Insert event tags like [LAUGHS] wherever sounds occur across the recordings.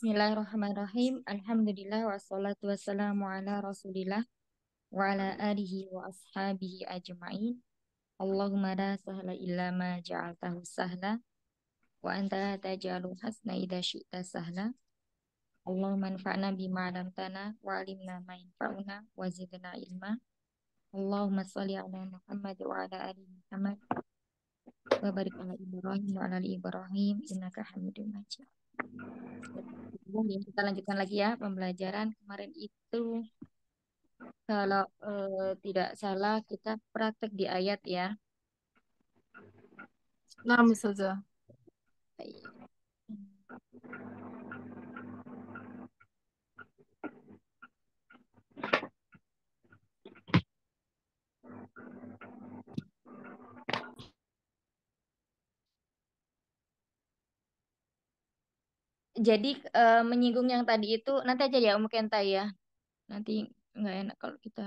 Bismillahirrahmanirrahim. Alhamdulillah wassalatu wassalamu ala Rasulillah wa ala alihi wa ashabihi ajma'in. Allahumma la sahla illa ma ja'altahu sahla wa anta taj'alul hasna idza syi'ta sahla. Allahumma anfa'na bima 'allamtana wa 'allimna ma yanfa'una wa zidna ilma. Allahumma shalli ala Muhammad wa ala ali Muhammad wa barik ala Ibrahim wa ala ali Ibrahim innaka Hamidum Majid. Kita lanjutkan lagi ya pembelajaran kemarin itu kalau eh, tidak salah kita praktek di ayat ya. Nah, saja. Jadi uh, menyinggung yang tadi itu nanti aja ya Om Kenta ya. Nanti nggak enak kalau kita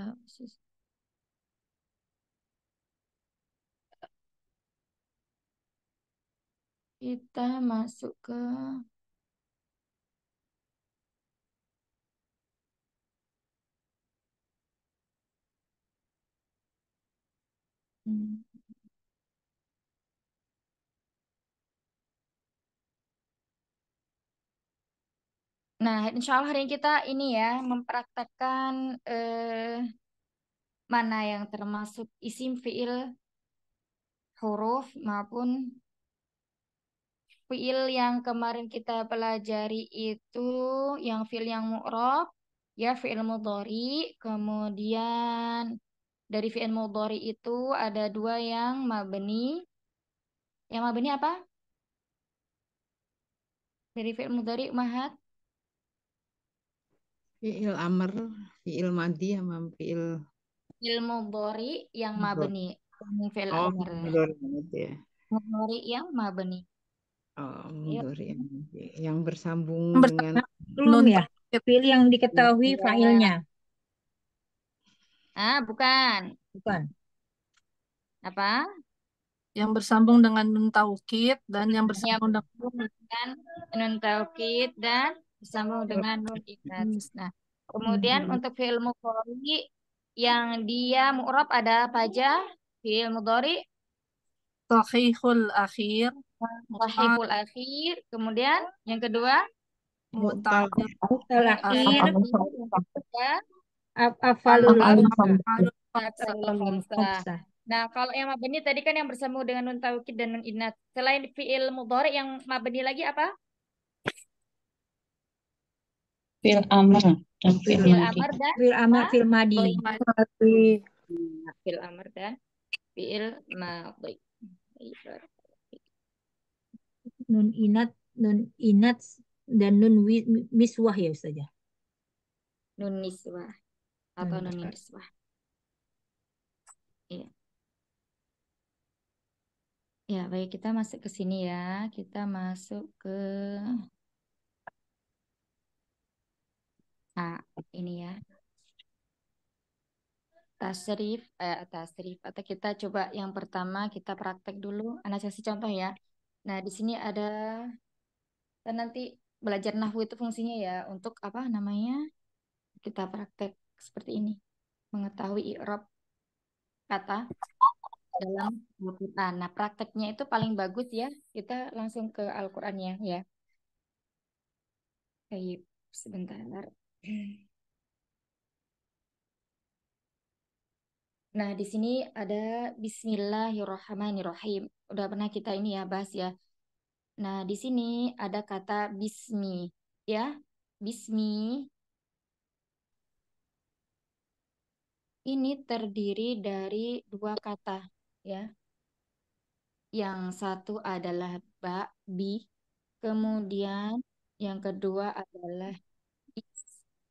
kita masuk ke hmm. Nah, insya Allah hari ini kita ini ya mempraktekkan eh, mana yang termasuk isim fiil huruf maupun fiil yang kemarin kita pelajari itu yang fiil yang mu'rob ya fiil mudhari. Kemudian dari fiil mudhari itu ada dua yang mabni. Yang mabni apa? Dari fiil mudhari mahat Fi'il amr, fi'il madi sama fi'il fi'il mudhari yang mabni. Fi'il oh, amr. Mudhari ya. Mudhari yang mabni. Oh, mudhari yang Yang bersambung Ber dengan nun ya. Fi'il yang diketahui ya. fa'ilnya. Ah, bukan. Bukan. Apa? Yang bersambung dengan nun taukid dan yang bersambung yang dengan nun taukid dan disambung dengan nun inat. Nah, kemudian hmm. untuk fi'il mudhari yang dia mu'rab ada apa aja? Fi'il mudhari sahihul akhir. Sahihul akhir. Kemudian yang kedua mutal akhir. Afalul Nah, kalau yang mabni tadi kan yang bersambung dengan nun taukid dan nun inat. Selain fi'il mudhari yang mabni lagi apa? Fil amr dan fil madi. amr dan fil amr fil madi. Fil amr dan fil madi. Nun inat, nun inat dan nun miswah ya Ustaz ya. Nun niswah atau nun niswah. Iya. Ya, baik kita masuk ke sini ya. Kita masuk ke Nah, ini ya. Tasrif, eh, tasrif. Atau kita coba yang pertama kita praktek dulu. Anak contoh ya. Nah, di sini ada dan nanti belajar nahwu itu fungsinya ya untuk apa namanya? Kita praktek seperti ini. Mengetahui i'rab kata dalam Al-Quran. Nah, prakteknya itu paling bagus ya. Kita langsung ke Al-Qurannya ya. Baik, sebentar. [CLEARS THROAT] Nah, di sini ada Bismillahirrahmanirrahim. Udah pernah kita ini ya bahas ya. Nah, di sini ada kata bismi, ya. Bismi ini terdiri dari dua kata, ya. Yang satu adalah ba, bi, kemudian yang kedua adalah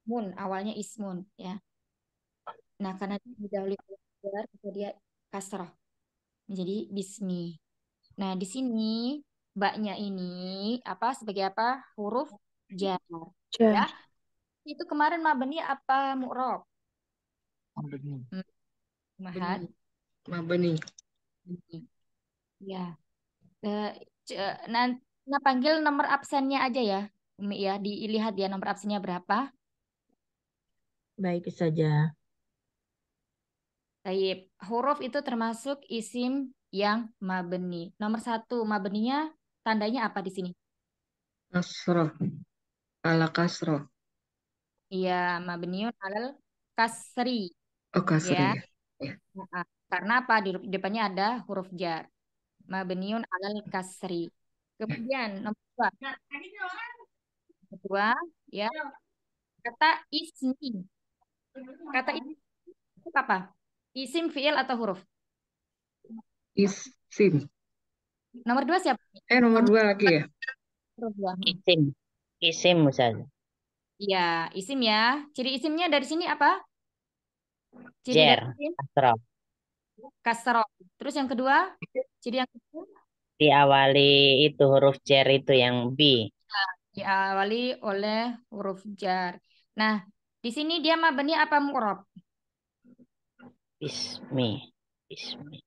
ismun awalnya ismun ya. Nah karena didahului jar dia kasrah menjadi bismi. Nah di sini baknya ini apa sebagai apa huruf jar ya. Itu kemarin mabni apa mu'rob? Mabni hmm. Mahat mabni ya uh, nanti nah, panggil nomor absennya aja ya Umi ya, dilihat ya nomor absennya berapa. Baik saja. Taib. Huruf itu termasuk isim yang mabni. Nomor satu, mabninya tandanya apa di sini? Kasroh. Ala kasroh. Iya, mabniun alal kasri. Oh, kasri Ya. ya. Nah, karena apa? Di depannya ada huruf jar. Mabniun alal kasri. Kemudian nomor dua. Kedua, ya. Kata ismi. Kata itu apa? Isim, fiil, atau huruf? Isim. Nomor dua siapa? Eh, nomor Nomor dua lagi ya? huruf dua. Isim. Isim Ustaz. Iya, isim ya. Ciri isimnya dari sini apa? Ciri Jer. isim Kasroh. kasroh. Terus yang kedua, ciri yang kedua Diawali itu huruf jer itu yang B. diawali oleh huruf jar. Nah, di sini dia mabni apa mu'rab? Ismi. Ismi.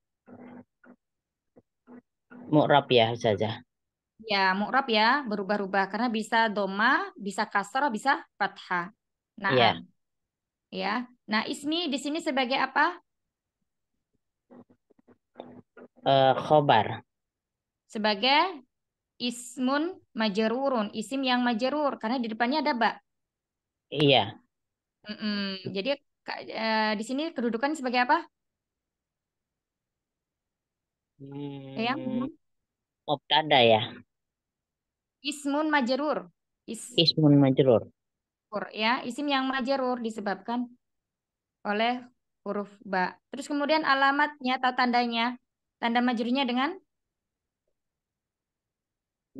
Mu'rab ya Ustazah. Ya, mu'rab ya, berubah-ubah karena bisa doma, bisa kasroh, bisa fathah. Iya. Naam. Ya. Nah, ismi di sini sebagai apa? Eh, khobar. Sebagai ismun majrurun, isim yang majrur karena di depannya ada ba. Iya. Mm-mm. Jadi ka- eh, di sini kedudukan sebagai apa? Ya, Hmm, mubtada ya. ismun majrur. Is Ismun majrur. ya, isim yang majrur disebabkan oleh huruf ba. Terus kemudian alamatnya atau tandanya, tanda majrurnya dengan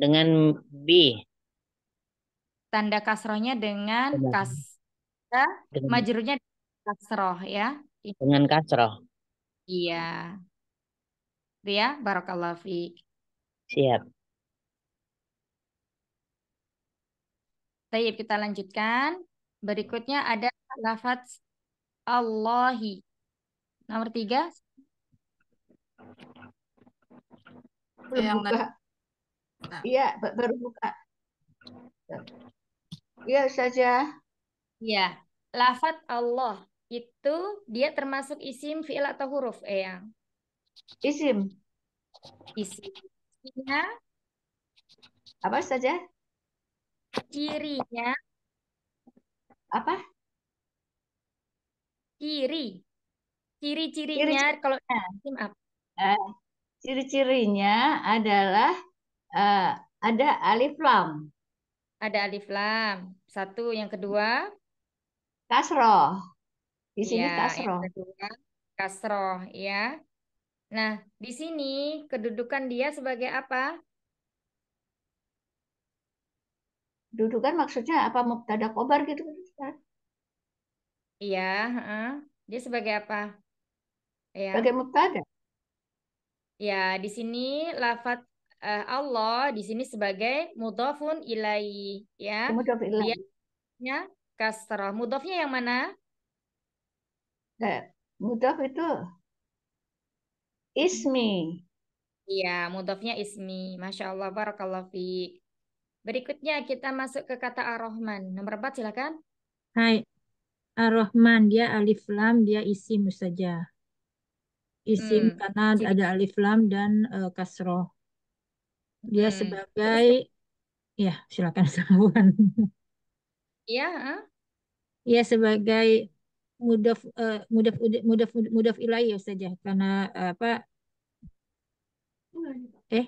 Dengan B. tanda kasrohnya Dengan, kas. Dengan, Majrurnya kasroh ya. dengan kasroh. Iya. Itu ya, barakallahu fiik. Siap. Tayyib, kita lanjutkan. Berikutnya ada lafaz Allahi. Nomor tiga, Belum Yang buka. Nah. Iya, baru buka. Iya ya. Lafaz Allah itu dia termasuk isim, fiil atau huruf, Eyang? Isim. Isim. Isimnya, Apa saja? cirinya, Apa? ciri. Ciri Ciri-cirinya kalau isim apa? eh, ciri-cirinya adalah eh, ada alif lam, Ada alif lam. Satu, yang kedua, kasroh. Di sini ya, yang kasroh. kedua kasroh, ya. Nah, di sini kedudukan dia sebagai apa? Dudukan maksudnya apa mubtada khobar gitu kan, Ustaz? Iya. Dia sebagai apa? Ya. Sebagai mubtada. Ya, di sini lafat eh, Allah di sini sebagai mudhafun ilai, ya. Mudhaf Dia ilaih. Nya kasrah. Mudhafnya yang mana? Eh, Mudhaf itu ismi. Iya, mudhafnya ismi. Masya Allah, barakallahu fiik. Berikutnya kita masuk ke kata ar-Rahman. Nomor 4 silakan. Hai, Ar-Rahman dia alif lam dia isim saja. Isim Hmm, karena ada alif lam dan eh, kasroh. Dia Hmm. Terus sebagai ya silakan [LAUGHS] sambungan. Iya. Ia sebagai mudaf mudaf mudaf mudaf ilaih ya saja karena eh, apa eh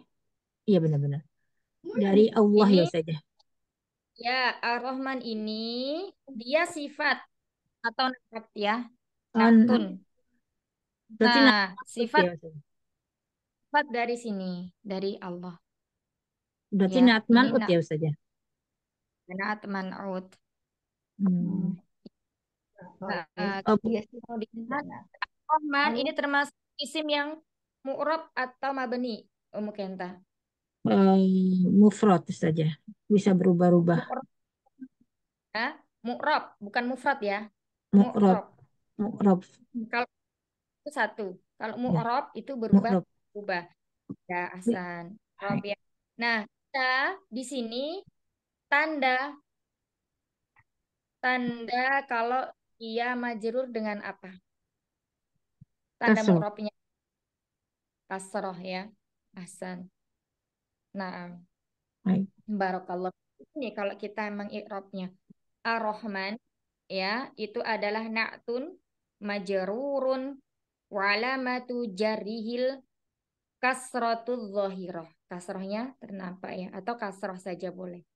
iya benar-benar dari Allah Ini ya saja. ya ar-Rahman ini dia sifat atau naat ya. N- Naatun. berarti Nah, sifat ya sifat dari sini, dari Allah. Berarti Ya, naat ini man'ut na ya saja. naat man'ut. Hmm. Nah, kemudian Nah, Rahman Lalu ini termasuk isim yang mu'rab atau mabni, Ummu Kenta. eh, mufrad saja bisa berubah-ubah. Mu'rab, ya. Mu'rab, bukan mufrad ya. Mu'rab, Mu'rab. mu'rab, Kalau itu satu. Kalau ya, mu'rab itu berubah mu'rab. berubah. Ya, Hasan. Ya. Nah, kita di sini tanda tanda kalau ia majrur dengan apa? Tanda Kasroh. mu'rabnya kasroh ya. Hasan. Nah, Baik. barakallah. Ini kalau kita mengikrabnya Ar-Rahman ya, itu adalah na'tun majrurun wa alamatu jarrihil kasratul zahirah. Kasrohnya ternampak ya atau kasroh saja boleh.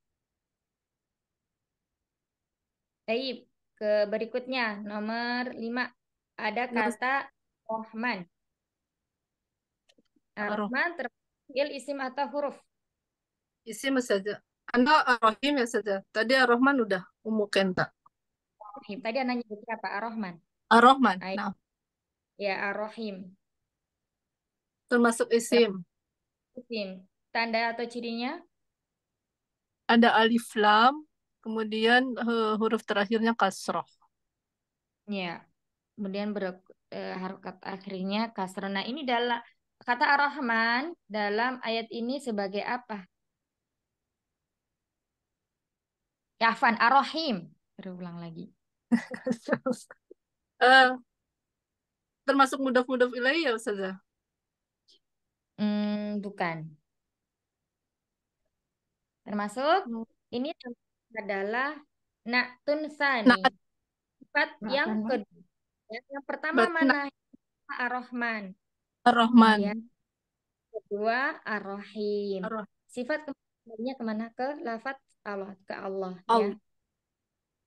Baik, ke berikutnya nomor 5 ada kata Rahman. Rahman terpanggil isim atau huruf. isim saja. Anda Ar-Rahim ya saja. Tadi Ar-Rahman udah umum kenta. Rahim. Tadi Anda nyebut apa? Ar-Rahman. Ar-Rahman. Baik. Nah, Ya, Ar-Rahim. termasuk isim. Isim. Tanda atau cirinya? Ada alif lam, kemudian eh, huruf terakhirnya kasroh. Ya. Kemudian ber, eh, harokat akhirnya kasrah. Nah, ini dalam kata Ar-Rahman dalam ayat ini sebagai apa? Ya, Afan, Ar-Rahim. Berulang lagi. [LAUGHS] Eh, termasuk mudaf-mudaf ilaih ya Ustazah? Hmm, bukan. Termasuk Hmm. ini adalah Na'tun Nah, Sani. Sifat yang Na'tun. kedua. Yang pertama berarti mana? Ar-Rahman. Ar-Rahman. Ya. Kedua Ar-Rahim. Ar- Sifat kembalinya ke mana? Ke lafat Allah, ke Allah ya. Al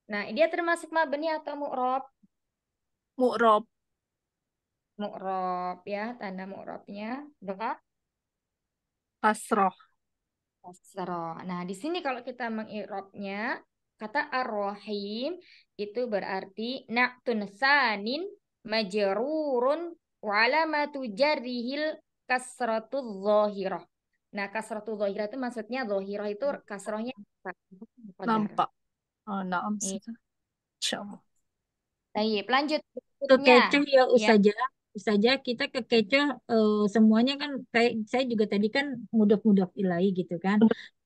Nah, dia termasuk mabni atau mu'rob? Mu'rob. Mu'rob ya, tanda mu'robnya adalah Kasroh. Kasroh. Nah, di sini kalau kita mengirobnya, kata ar-rahim itu berarti na'tun sanin majrurun wa alamatu jarrihil kasratul zahirah. Nah, kasratul zahirah itu maksudnya zahirah itu kasrohnya. Nampak. Oh, naam. Iya. Ustazah. Insyaallah. Baik, lanjut berikutnya. Kekecoh ya Ya, Ustazah kita kekecoh eh, semuanya kan kayak saya juga tadi kan mudaf-mudaf ilahi gitu kan.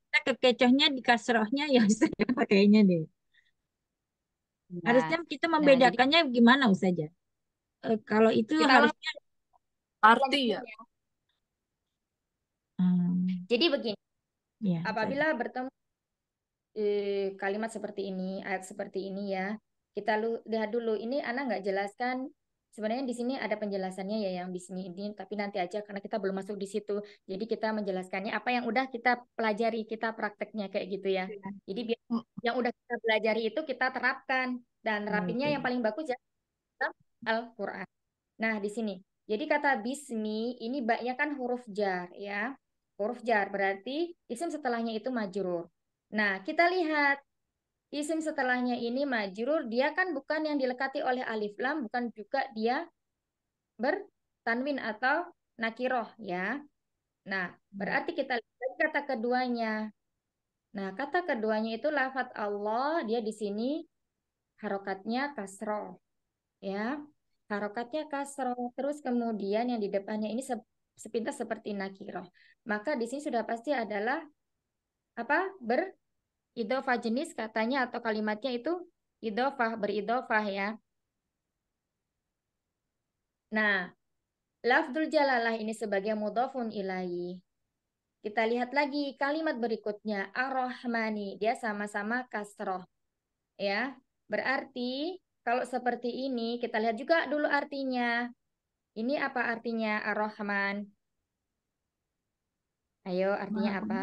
Kita kekecohnya di kasrohnya ya Ustazah [LAUGHS] pakainya deh. Nah, Harusnya kita nah jadi membedakannya gimana Ustazah? Eh, kalau itu kita harusnya Arti ya. ya. Hmm, Jadi begini, ya apabila bertemu eh, kalimat seperti ini, ayat seperti ini ya, kita lu, lihat dulu. Ini Ana nggak jelaskan. Sebenarnya di sini ada penjelasannya ya yang di sini ini, tapi nanti aja karena kita belum masuk di situ. Jadi kita menjelaskannya apa yang udah kita pelajari, kita prakteknya kayak gitu ya. Jadi biar Mm, yang udah kita pelajari itu kita terapkan dan Oh, rapinya yang paling bagus ya Al-Qur'an. Nah, di sini. Jadi kata bismi ini baknya kan huruf jar ya. Huruf jar berarti isim setelahnya itu majrur. Nah, kita lihat isim setelahnya ini majrur, dia kan bukan yang dilekati oleh alif lam, bukan juga dia bertanwin atau nakiroh ya. Nah, berarti kita lihat kata keduanya. Nah, kata keduanya itu lafat Allah, dia di sini harokatnya kasroh ya. Harokatnya kasroh, terus kemudian yang di depannya ini se- sepintas seperti nakiroh. Maka di sini sudah pasti adalah apa? Beridofah jenis katanya atau kalimatnya itu idofah, beridofah ya. Nah, lafdul jalalah ini sebagai mudhafun ilaih. Kita lihat lagi kalimat berikutnya ar-Rahmani, dia sama-sama kasroh ya. Berarti kalau seperti ini kita lihat juga dulu artinya. Ini apa artinya ar-Rahman? Ayo artinya apa?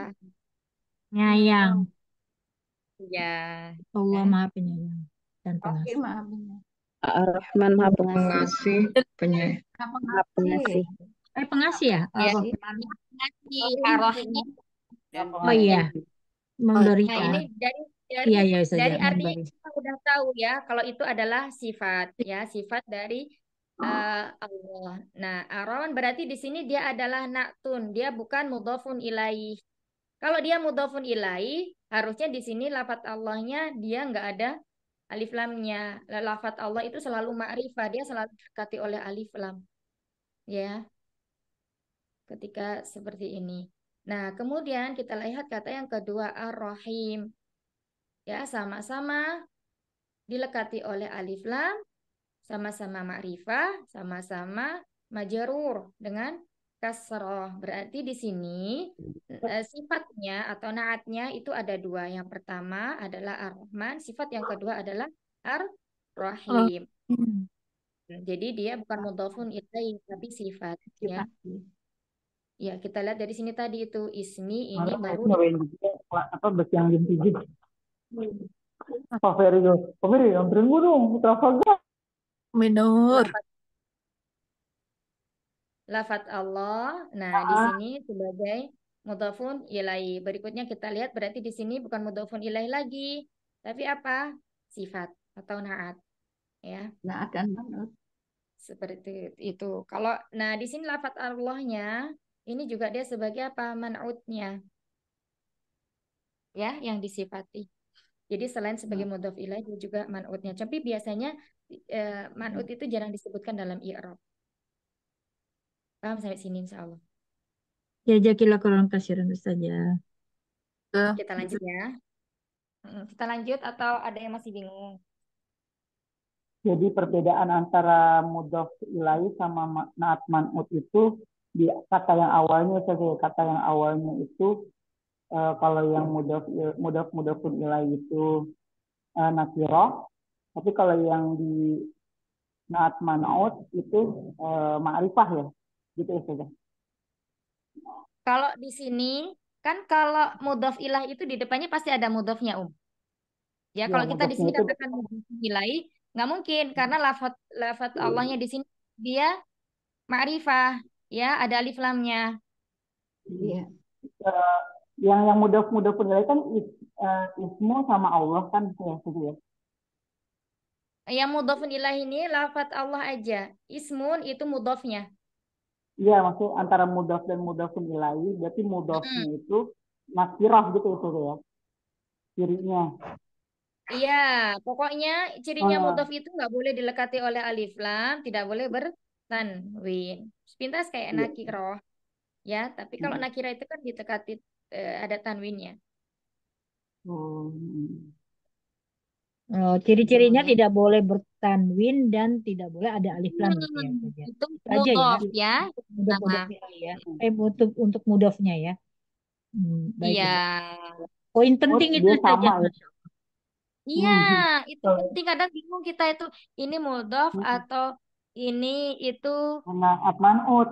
Nyayang. Ya, Allah ya. Maha Penyayang dan Pengasih. maafin. Ar-Rahman Maha Pengasih. Pengasih, penyayang. Maha Pengasih. Eh pengasih ya? Ya, Ar-Rahman. ngasih ar-Rahim. Oh iya, Nah, memberikan. ini dari dari Iya ya Ustazah, dari artinya kita udah tahu ya kalau itu adalah sifat ya sifat dari eh, Allah. Nah, ar-Rahman berarti di sini dia adalah naktun, dia bukan mudhafun ilaih. Kalau dia mudhafun ilaih, harusnya di sini lafat Allahnya dia nggak ada alif lamnya. Lafat Allah itu selalu ma'rifah, dia selalu didekati oleh alif lam. Ya, ketika seperti ini. Nah, kemudian kita lihat kata yang kedua ar-Rahim. ya sama-sama dilekati oleh alif lam, sama-sama ma'rifah, sama-sama majarur dengan kasroh. Berarti di sini eh, sifatnya atau naatnya itu ada dua. Yang pertama adalah ar-Rahman, sifat yang kedua adalah ar-Rahim. Hmm. Jadi dia bukan mudhafun ilaih tapi sifat ya. Ya, kita lihat dari sini tadi itu ismi ini baru apa bus yang jam tujuh Pak Ferry Pak Ferry anterin gue dong Minur. Lafat, Allah. Nah, di Ah. sini sebagai mudhafun ilaih. Berikutnya kita lihat berarti di sini bukan mudhafun ilaih lagi, tapi apa? Sifat atau naat ya. Nah, akan banget. Seperti itu. Kalau nah di sini lafat Allahnya ini juga dia sebagai apa? Man'utnya. Ya, yang disifati. Jadi selain sebagai mudhaf ilaih dia juga man'utnya. Tapi biasanya eh, man'ut itu jarang disebutkan dalam i'rab. Paham sampai sini insya Allah. Ya jakillah kurang kasiran saja. Kita lanjut ya. Kita lanjut atau ada yang masih bingung? jadi perbedaan antara mudhof ilahi sama ma- naat man'ut itu di kata yang awalnya saja kata yang awalnya itu eh, kalau yang mudhof il- mudhof mudhofun ilahi itu eh, nakiroh tapi kalau yang di naat man'ut itu eh, ma'rifah ya gitu saja Kalau di sini kan kalau mudhaf ilah itu di depannya pasti ada mudhafnya, Um. Ya, ya kalau kita di mudhofnya sini itu katakan mudhaf ilaih, nggak mungkin karena lafat lafat Allahnya di sini dia ma'rifah, ya, ada alif lamnya. Iya. eh, yang yang mudhof mudhofun ilahi kan is, eh, ismu sama Allah kan ya gitu ya Yang mudhafun ilaih ini lafat Allah aja. Ismun itu mudhafnya. Iya, maksudnya antara mudhaf dan mudhafun ilahi, berarti Mm-mm. mudhafnya itu nakirah gitu ya, Saudara, ya. Cirinya. Iya, pokoknya cirinya Ah, mudhaf itu nggak boleh dilekati oleh alif lam, tidak boleh bertanwin. Sepintas kayak iya. nakiroh, ya. Tapi kalau Mm. nakirah itu kan ditekati eh, ada tanwinnya. Oh, mm. Oh, ciri-cirinya ya. tidak boleh bertanwin dan tidak boleh ada alif lam gitu ya Hmm, saja. itu Itu aja ya ya. untuk mudofnya ya. Eh untuk untuk mudofnya ya. Hmm, baik iya. Ibu. Poin Oh, penting itu dia saja, ya. Allah. Iya, Hmm. itu penting kadang bingung kita itu ini Hmm. atau ini itu atmanut.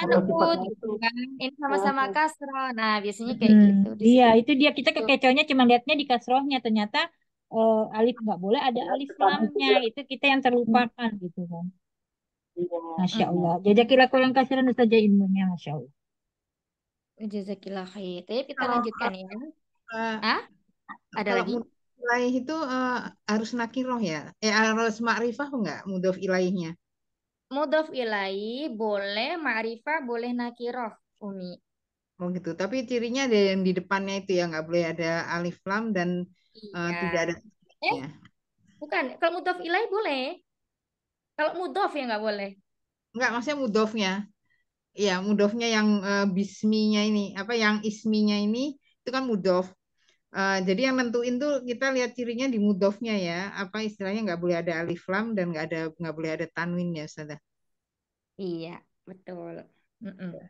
Kalau manut sifatnya gitu itu kan. Ini sama-sama kasroh. Nah, biasanya kayak Hmm, gitu iya itu dia kita Tuh. kekecohnya cuma lihatnya di kasrohnya ternyata eh, alif nggak boleh ada alif tetapi lamnya itu kita yang terlupakan gitu kan. Iya. Masya Mm-mm. Allah. Jazakillah kurang kasiran saja ilmunya, Masya Allah. Jazakillah khair. Tapi kita lanjutkan ya. eh, Ah, ada lagi? ilaih itu eh, harus nakiroh ya? Eh harus ma'rifah enggak mudhof ilaihnya? Mudhaf ilaih boleh ma'rifah, boleh nakiroh, Umi. Oh gitu. Tapi cirinya ada yang di depannya itu ya nggak boleh ada alif lam dan eh, tidak Iya. ada Eh, ya. bukan. Kalau mudhaf ilaih boleh. Kalau mudhaf ya nggak boleh. Enggak, maksudnya mudhofnya. Ya, mudhofnya yang eh, bisminya ini, apa yang isminya ini itu kan mudhof. Eh, jadi yang nentuin tuh kita lihat cirinya di mudhofnya ya. Apa istilahnya nggak boleh ada alif lam dan nggak ada nggak boleh ada tanwin ya, Ustazah. Iya, betul. Mm-mm.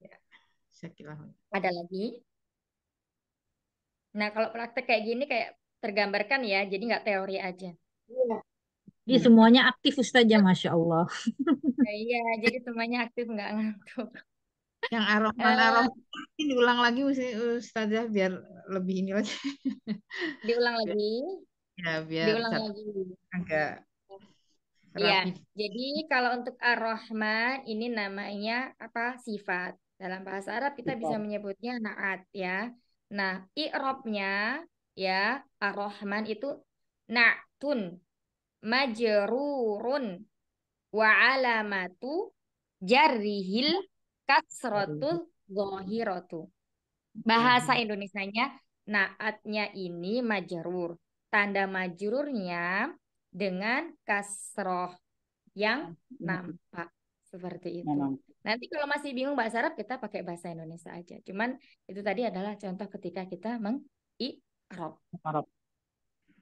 Ya, Syakillah. Ada lagi? Nah, kalau praktek kayak gini kayak tergambarkan ya, jadi nggak teori aja. Jadi Hmm. semuanya aktif Ustazah, Masya Allah. Nah, iya, jadi semuanya aktif nggak ngantuk. Yang Ar-Rahman Eh, Ar-Rahim ini diulang lagi Ust- Ustazah biar lebih ini lagi. diulang lagi, Ya, biar diulang lagi. agak Iya, rapi. jadi kalau untuk Ar-Rahman ini namanya apa? Sifat. Dalam bahasa Arab kita bisa Sifat. menyebutnya naat ya. Nah, i'rabnya ya Ar-Rahman itu na'tun majrurun wa alamatu jarrihil kasratu zahiratu. Bahasa Indonesianya naatnya ini majrur. Tanda majrurnya dengan kasroh yang nampak seperti itu. Nanti kalau masih bingung bahasa Arab kita pakai bahasa Indonesia aja. Cuman itu tadi adalah contoh ketika kita Arab Arab.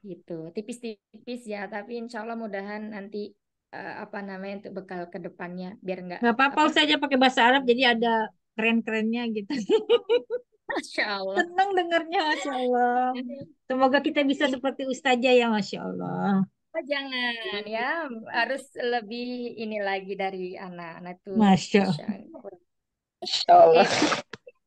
gitu tipis-tipis ya tapi insya Allah mudahan nanti eh, apa namanya untuk bekal ke depannya biar nggak Gak apa-apa apa saja pakai bahasa Arab jadi ada keren-kerennya gitu. [LAUGHS] Masya Allah Senang dengarnya, Masya Allah. Semoga kita bisa seperti Ustazah ya, Masya Allah. Oh, jangan ya harus lebih ini lagi dari anak-anak tuh Masya Masya Allah. Allah. Masya Allah.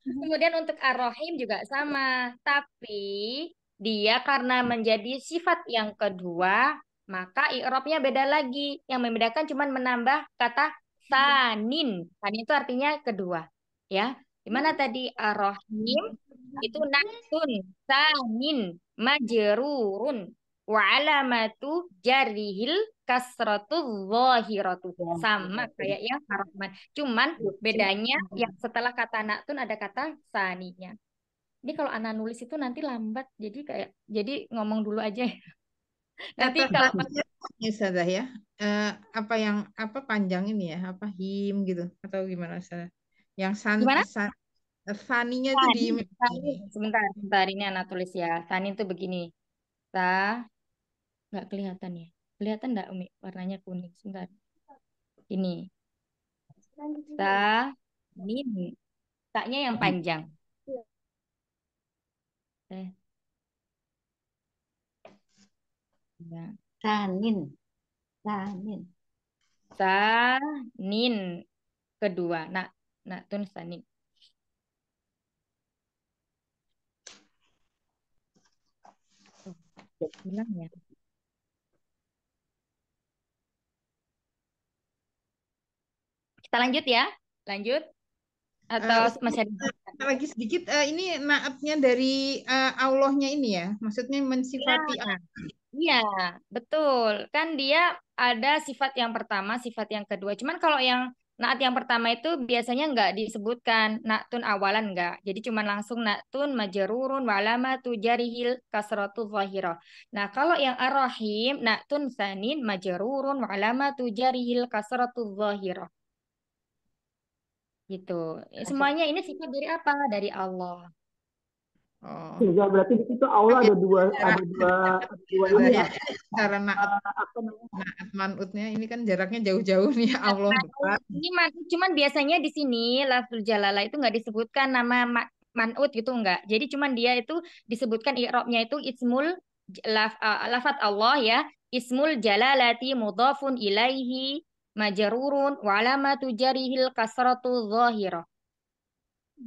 Kemudian untuk ar-rahim juga sama, tapi dia karena menjadi sifat yang kedua, maka i'rabnya beda lagi. Yang membedakan cuma menambah kata sanin. Sanin itu artinya kedua, ya. Di mana tadi ar-rahim itu naktun, sanin, majrurun, wa alamatu jarihil kasratu zahiratu. Sama kayak yang ar-rahman. Cuman bedanya yang setelah kata naktun ada kata saninya. Ini kalau anak nulis itu nanti lambat, jadi kayak jadi ngomong dulu aja. ya. [LAUGHS] Nanti Kata kalau ya ya. Eh, apa yang apa panjang ini ya? Apa him gitu atau gimana Ustazah? Yang san, gimana? san saninya itu di. Sebentar, sebentar ini anak tulis ya. Sani itu begini. Sa, nggak kelihatan ya? Kelihatan nggak Umi? Warnanya kuning. Sebentar. Ini. Sa, nin. Saknya yang panjang. Eh, ya. Sanin. Sanin. Sanin kedua. Nak, nak tun sanin. Hilang ya. Kita lanjut ya. Lanjut atau Eh, masih ada? lagi sedikit eh, ini naatnya dari eh, Allahnya ini ya. Maksudnya mensifati Nah, Iya, betul. Kan dia ada sifat yang pertama, sifat yang kedua. Cuman kalau yang naat yang pertama itu biasanya nggak disebutkan naatun awalan nggak. Jadi cuman langsung naatun majarurun walamatu jarihil kasratu zahirah. Nah, kalau yang ar-rahim naatun sanin majarurun walamatu jarihil kasratu zahirah. Gitu. Semuanya ini sifat dari apa? Dari Allah. Oh. Sehingga berarti di situ Allah ada dua ada dua ada dua Ustazah ini ya. ya. Cara naat Eh, apa namanya? naat manutnya ini kan jaraknya jauh-jauh nih Allah. Ini man, cuman biasanya di sini lafzul jalalah itu nggak disebutkan nama ma- man'ut gitu enggak. Jadi cuman dia itu disebutkan i'rabnya itu ismul laf, uh, lafat Allah ya. Ismul jalalati mudhafun ilaihi majrurun wa alamatu jarihil kasratu zahirah.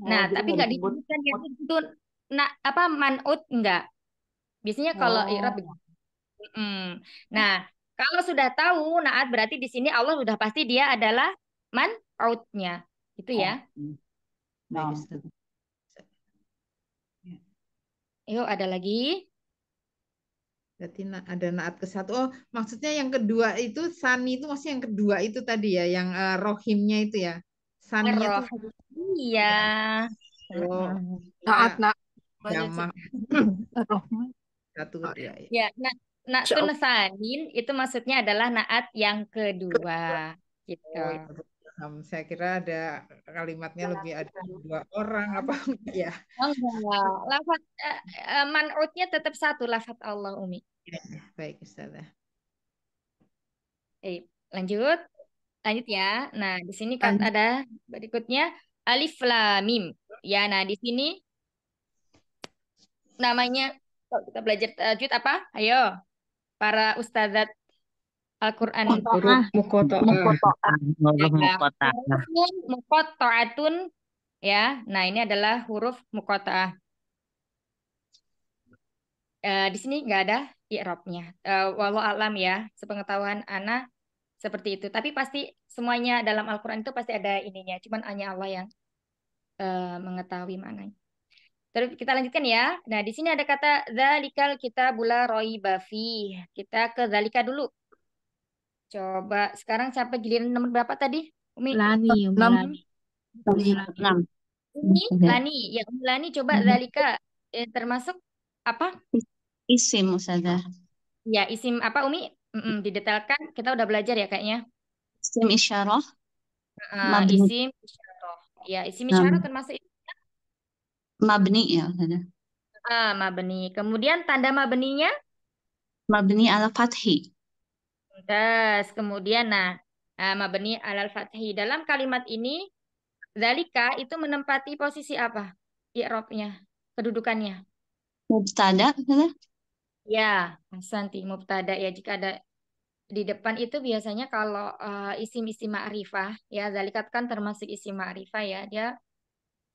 Oh, Nah, tapi nggak nggak disebut disebutkan dia itu nah apa man'ut enggak. Biasanya kalau i'rab Oh, begitu. Mm. Nah, kalau sudah tahu naat berarti di sini Allah sudah pasti dia adalah man'utnya. Oh. ya. Baik Nah. Yuk, ada lagi. Berarti na- ada naat ke satu. Oh, maksudnya yang kedua itu sani itu maksudnya yang kedua itu tadi ya, yang eh, rohimnya itu ya. Saninya Ar-Rahim. Iya. oh, Mm-mm. Naat, ya naat. Ar-Rahman. satu Oh, ya. ya. Ya, nah, Insya naatun Allah. sanin itu maksudnya adalah naat yang kedua. Gitu. Paham. Saya kira ada kalimatnya lebih ada dua orang apa enggak ya? Oh, enggak. Lafat eh, eh, man'utnya tetap satu lafat Allah Umi. Ya, baik Ustazah. Eh, lanjut. Lanjut ya. Nah, di sini kan ada berikutnya alif lam mim. Ya, nah di sini namanya kalau kita belajar tajwid apa? Ayo, para ustadzat Al-Qur'an. Huruf mukoto'ah. Ya, ya. Nah, ini adalah huruf muqatta'ah. Eh, di sini nggak ada i'rabnya. Eh, walau alam ya, sepengetahuan Ana seperti itu. Tapi pasti semuanya dalam Al-Qur'an itu pasti ada ininya. Cuman hanya Allah yang eh, mengetahui maknanya. Terus kita lanjutkan ya. Nah, di sini ada kata zalikal kitabula raiba fih. Kita ke zalika dulu. Coba sekarang siapa giliran nomor berapa tadi? Umi. Lani, Umi Lani. Umi Lani, ya Umi Lani coba Zalika eh, termasuk apa? Isim Ustazah. Ya, isim apa Umi? Mm -mm, didetailkan, kita udah belajar ya kayaknya. Isim isyarah. Uh, isim isyarah. Ya, isim isyarah termasuk ya? Mabni ya Ustazah. Ah, mabni. Kemudian tanda mabninya? Mabni ala fathi. Tas kemudian nah ah, mabni alal fathi dalam kalimat ini zalika itu menempati posisi apa? I'rabnya, kedudukannya. Mubtada, Ya, Santi mubtada ya jika ada di depan itu biasanya kalau uh, isim-isim ma'rifah ya Zalika kan termasuk isim ma'rifah ya dia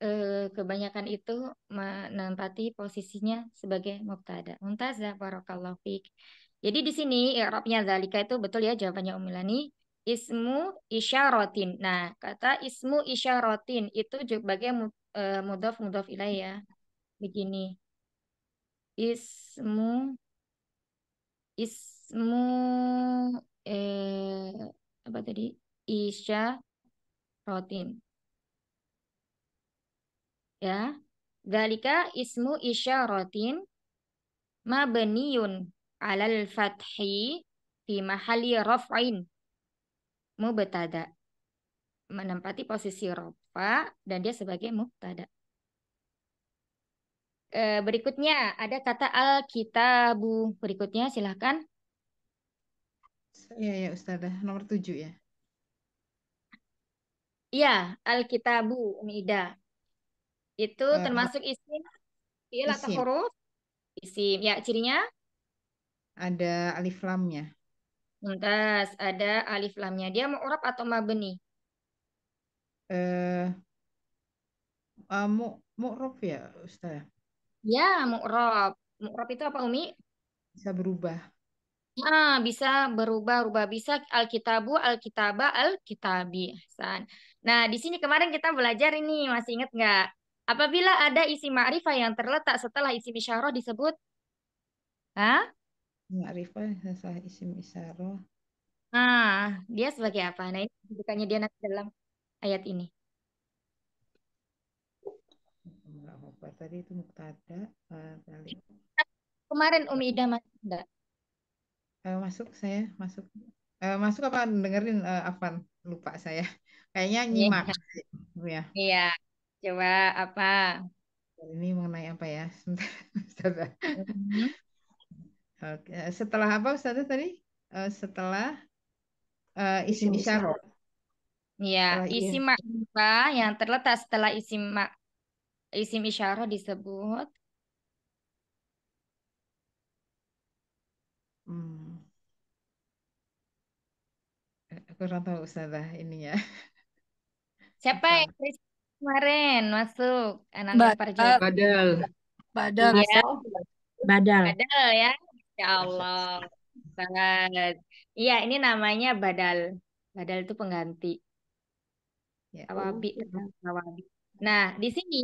uh, kebanyakan itu menempati posisinya sebagai mubtada. Muntazah barakallahu fiik. Jadi di sini i'rabnya zalika itu betul ya jawabannya Umilani ismu isyaratin. Nah, kata ismu isyaratin itu sebagai eh, mudhaf mudhaf ilaih ya. Begini. Ismu ismu eh apa tadi? Isyaratin. Ya. Zalika ismu isyaratin mabniyun alal fathi fi mahali raf'in mubtada menempati posisi rafa dan dia sebagai mubtada. Eh, berikutnya ada kata al-kitabu. Berikutnya silahkan. Iya, ya Ustazah. Nomor tujuh ya. Iya, al-kitabu Umi Ida. Itu Eh, termasuk isim, fiil atau isim. huruf? Isim. Ya, cirinya Ada alif lamnya. Mumtaz, ada alif lamnya. Dia mu'rab atau mabni? Eh, eh, mu mu'rob ya Ustazah. Ya, mu'rab. Mu'rab itu apa Umi? Bisa berubah. Ah, bisa berubah-ubah. Bisa alkitabu, alkitaba, alkitabi. Hasan. Nah, di sini kemarin kita belajar ini, masih ingat nggak? Apabila ada isim ma'rifah yang terletak setelah isim isyarah disebut, Hah? Ma'rifah salah isim isyarah. Nah, dia sebagai apa? Nah, ini kedudukannya dia nanti dalam ayat ini. Tadi itu muktada. eh, kali. Kemarin Umi Ida masih enggak? Eh, masuk saya masuk. Eh, masuk apa dengerin Afan? Lupa saya. Kayaknya nyimak. Ya. Iya. Coba apa? Ini mengenai apa ya? [LAUGHS] Sebentar. Mhm. Oke, eh, Setelah apa Ustazah tadi? Eh, setelah eh, isim Isim isyarah. Iya, Setelah iya. isim ma'rifah yang terletak setelah isim ma isim isyarah disebut Hmm. Eh, Kurang tahu Ustazah ininya. [LAUGHS] siapa Apa? yang tulis kemarin masuk anak Ba- lempar jawab Badal. Badal. ya Badal. badal ya ya Allah banget iya ini namanya badal badal itu pengganti Ya. tawabi tawabi nah di sini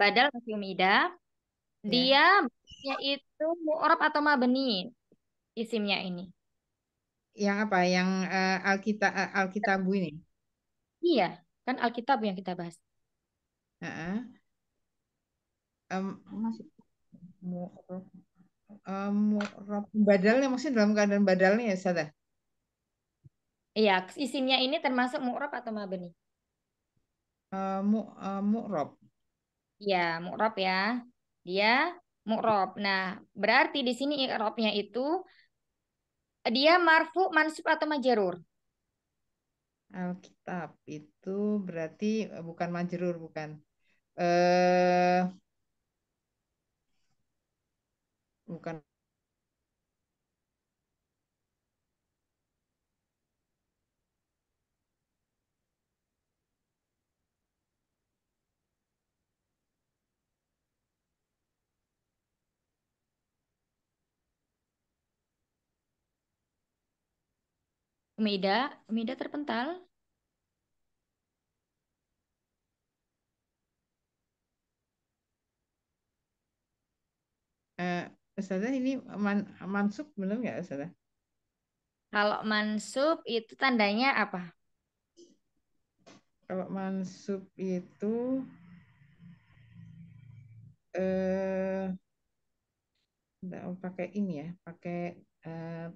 badal masih umida Ya. dia yaitu mu'rab atau mabni isimnya ini Yang apa? Yang eh, Alkitab Alkitabu ini. iya kan Alkitab yang kita bahas Heeh. Em, mu'rob em, mu'rob badalnya maksudnya dalam keadaan badalnya ya Ustazah? iya isimnya ini termasuk mu'rab atau mabni Eh, mu eh, mu'rob. Iya, mu'rab ya. Dia mu'rab. Nah, berarti di sini i'rabnya itu dia marfu, mansub atau majerur. Alkitab itu berarti eh, bukan majrur bukan. Eh bukan Umida, Umida terpental. eh Ustazah ini man, mansub benar nggak Ustazah? Kalau mansub itu tandanya apa? Kalau mansub itu eh nggak pakai ini ya, pakai eh.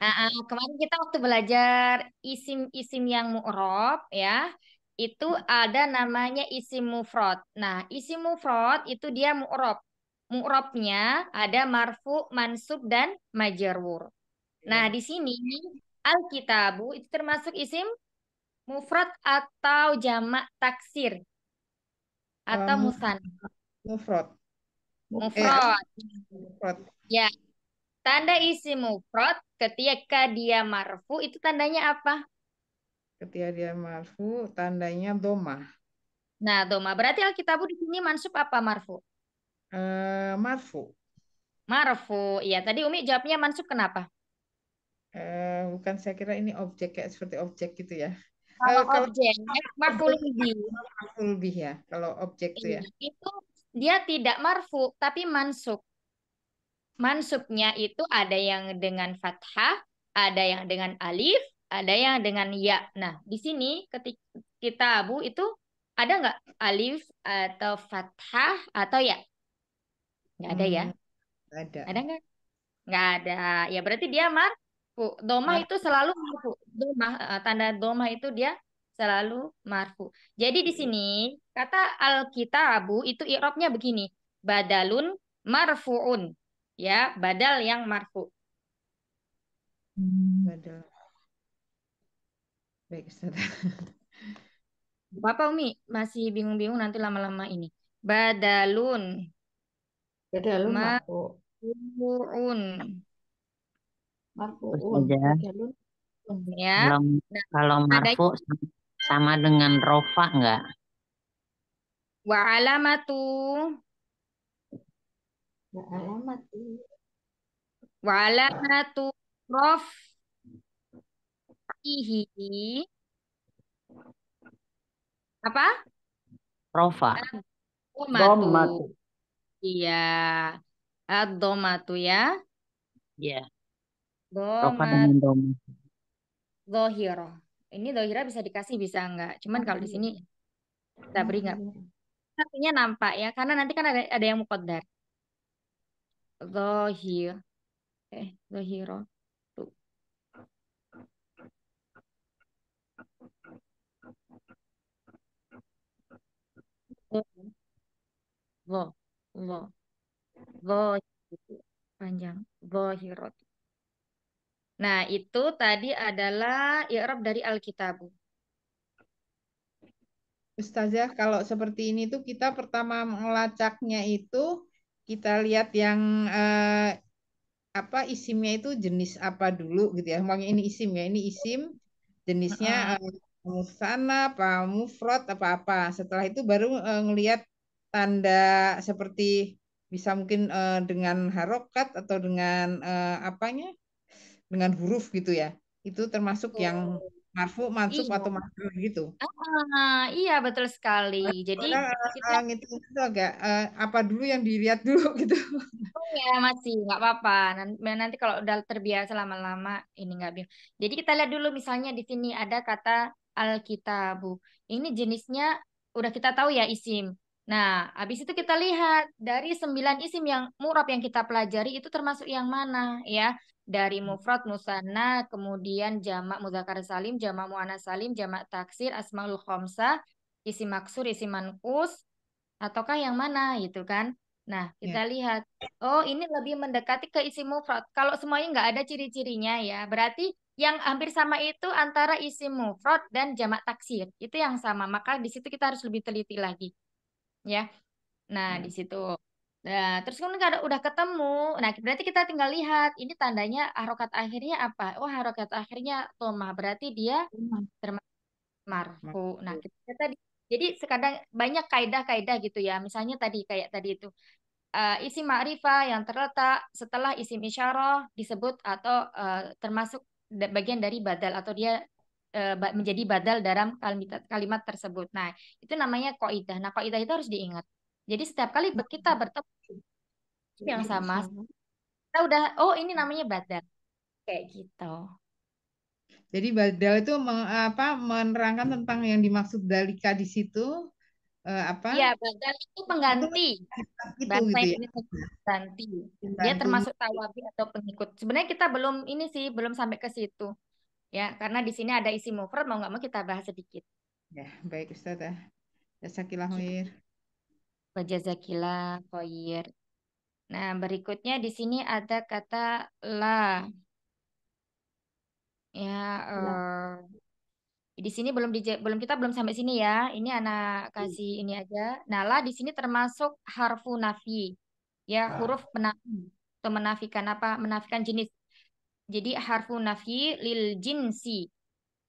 Ah, ah, kemarin kita waktu belajar isim-isim yang mu'rab ya, itu ada namanya isim mufrad. Nah, isim mufrad itu dia mu'rob. Mu'robnya ada marfu, mansub, dan majarwur. Nah, Iya. di sini Alkitabu itu termasuk isim mufrad atau jamak taksir Eh, atau mu- musan. mufrad. Eh? Mufrad. Mufrad. Ya, tanda isim mufrad ketika dia marfu itu tandanya apa? Ketika dia marfu, tandanya domah. Nah, doma. Berarti Alkitabu di sini mansub apa marfu? Eh, marfu. Marfu. Iya, tadi Umi jawabnya mansub kenapa? Eh, bukan saya kira ini objek kayak seperti objek gitu ya. Kalau Eh, kalau objek, maf'ul bih. marfu lebih ya, kalau objek itu ya. Iya, itu dia tidak marfu tapi mansub. Mansubnya itu ada yang dengan fathah, ada yang dengan alif, ada yang dengan ya. Nah, di sini ketika kita abu itu ada nggak alif atau fathah atau ya? Nggak ada ya? Hmm, ada. Ada nggak? Nggak ada. Ya berarti dia marfu. Domah Marfu. itu selalu marfu. Domah, eh, tanda domah itu dia selalu marfu. Jadi di sini kata alkitabu itu i'rabnya begini. Badalun marfuun. Ya, badal yang marfu. Hmm. Badal. Baik, Ustaz. Bapak Umi masih bingung-bingung nanti lama-lama ini. Badalun Badalun marfu. marfuun. Marfuun. Badalun. Ya. kalau Nah, kalau ada marfu sama dengan rofa nggak? wa alamatu Wa alamat. wa alamatu raf'ihi apa? Rofa. Domatu. Domatu. Iya. Ad-domatu ya. Ya, rofa Domat dengan doma. zohiro. Ini zohiro bisa dikasih bisa enggak. Cuman kalau di sini kita beri enggak. Artinya nampak ya. Karena nanti kan ada, ada yang muqaddar. Zohir. Eh, zohiro. Tuh. Zo. Zohir. Panjang. Zohirot. Nah, itu tadi adalah i'rab dari Alkitabu. Ustazah, kalau seperti ini tuh kita pertama melacaknya itu kita lihat yang eh, apa isimnya itu jenis apa dulu gitu ya. Emang ini isim ya, ini isim jenisnya Heeh. eh, musana apa mufrad apa apa. Setelah itu baru eh, ngelihat tanda seperti bisa mungkin eh, dengan harokat atau dengan eh, apanya dengan huruf gitu ya. Itu termasuk yang marfu, mansub Iya. atau maf'ul gitu. Ah, iya betul sekali. Jadi Kadang eh, kita eh, itu agak eh, apa dulu yang dilihat dulu [LAUGHS] gitu. ya masih nggak apa-apa. Nanti, nanti kalau udah terbiasa lama-lama ini nggak bingung. Jadi kita lihat dulu misalnya di sini ada kata alkitabu. Ini jenisnya udah kita tahu ya isim. Nah, habis itu kita lihat dari sembilan isim yang murab yang kita pelajari itu termasuk yang mana ya? Dari mufrad, musanna, kemudian jamak muzakkar salim, jamak muannas salim, jamak taksir, asmaul khamsah, isim maksur, isim manqus, ataukah yang mana gitu kan? Nah, Ya. kita lihat. Oh, ini lebih mendekati ke isim mufrad. Kalau semuanya nggak ada ciri-cirinya ya, berarti yang hampir sama itu antara isim mufrad dan jamak taksir. Itu yang sama. Maka di situ kita harus lebih teliti lagi. Ya. Nah, di situ. Nah, terus kan kalau udah ketemu, nah berarti kita tinggal lihat ini tandanya harokat akhirnya apa? Oh, harokat akhirnya tomah, berarti dia termasuk marfu. Nah, kita lihat tadi. Jadi sekadang banyak kaidah-kaidah gitu ya. Misalnya tadi kayak tadi itu eh, isim ma'rifah yang terletak setelah isim isyarah disebut atau eh, termasuk da- bagian dari badal atau dia menjadi badal dalam kalimat kalimat tersebut. Nah, itu namanya kaidah. Nah, kaidah itu harus diingat. Jadi setiap kali kita bertemu yang sama, kita udah oh ini namanya badal. Kayak gitu. Jadi badal itu meng- apa menerangkan tentang yang dimaksud dalika di situ eh, apa Iya, badal itu pengganti. itu Bahasa gitu ya. Pengganti. Dia termasuk tawabi atau pengikut. Sebenarnya kita belum ini sih, belum sampai ke situ. Ya, karena di sini ada isi mufrad mau nggak mau kita bahas sedikit. Ya, baik Ustazah. Jazakillah khair. Wajazakillah khair. Nah, berikutnya di sini ada kata la. Ya, eh, di sini belum di, belum kita belum sampai sini ya. Ini anak kasih ini aja. Nah, la di sini termasuk harfu nafi. Ya, huruf menafi atau menafikan apa? Menafikan jenis. Jadi harfu nafi lil jinsi.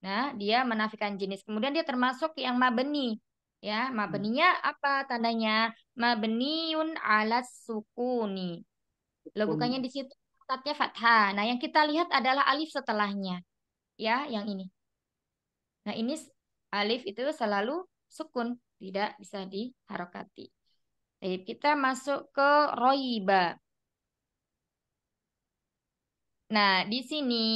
Nah, dia menafikan jenis. Kemudian dia termasuk yang mabeni. Ya, mabeninya apa tandanya? Mabniun alas sukuni. Lo bukannya di situ katanya fathah. Nah, yang kita lihat adalah alif setelahnya. Ya, yang ini. Nah, ini alif itu selalu sukun, tidak bisa diharokati. Jadi kita masuk ke roiba. Nah, di sini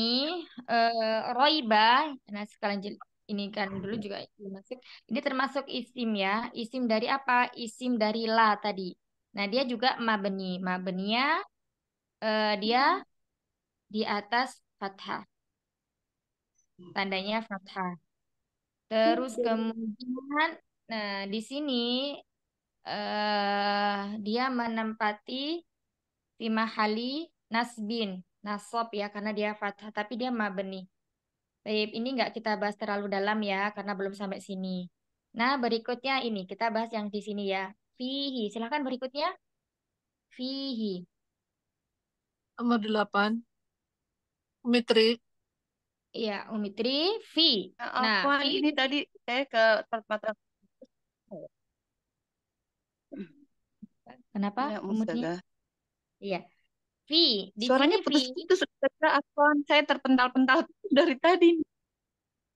uh, roiba, nah sekalian ini kan dulu juga masuk. Ini termasuk isim ya. Isim dari apa? Isim dari la tadi. Nah, dia juga mabni. Mabninya uh, dia di atas fathah. Tandanya fathah. Terus kemudian, nah di sini uh, dia menempati di mahali nasbin nasab ya karena dia fathah tapi dia mabni. Baik, ini nggak kita bahas terlalu dalam ya karena belum sampai sini. Nah, berikutnya ini kita bahas yang di sini ya. Fihi. Silahkan berikutnya. Fihi. Nomor delapan. Umitri. Iya, Umitri. Fi. Nah, Afwan, fi. ini tadi saya ke tempat Kenapa? Ya? Iya. Vi, di Suaranya sini putus-putus sudah akun saya terpental-pental [LAUGHS] dari tadi.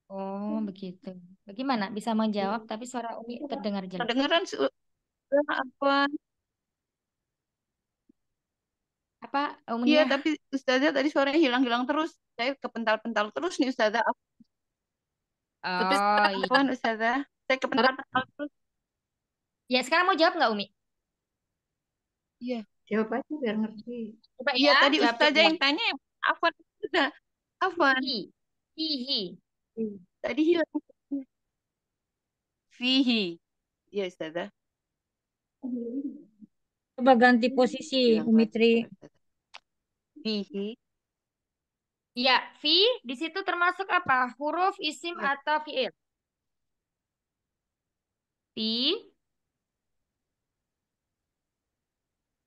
Oh, begitu. Bagaimana? Bisa menjawab tapi suara Umi terdengar jelas. Terdengaran sudah akun. Apa Iya, tapi Ustazah tadi suaranya hilang-hilang terus. Saya kepental-pental terus nih Ustazah. Oh, tapi iya. Ustazah. Saya kepental-pental terus. Ya, sekarang mau jawab nggak Umi? Iya. Jawab aja biar ngerti. Coba Iya, ya, tadi Ustazah yang tanya Afwan sudah. Afwan. Hi. Hihi. Tadi hilang. Fihi. Iya, Ustazah. Coba ganti posisi, Umitri. Fihi. Ya, fi di situ termasuk apa? Huruf isim Ya. atau fiil? Fi.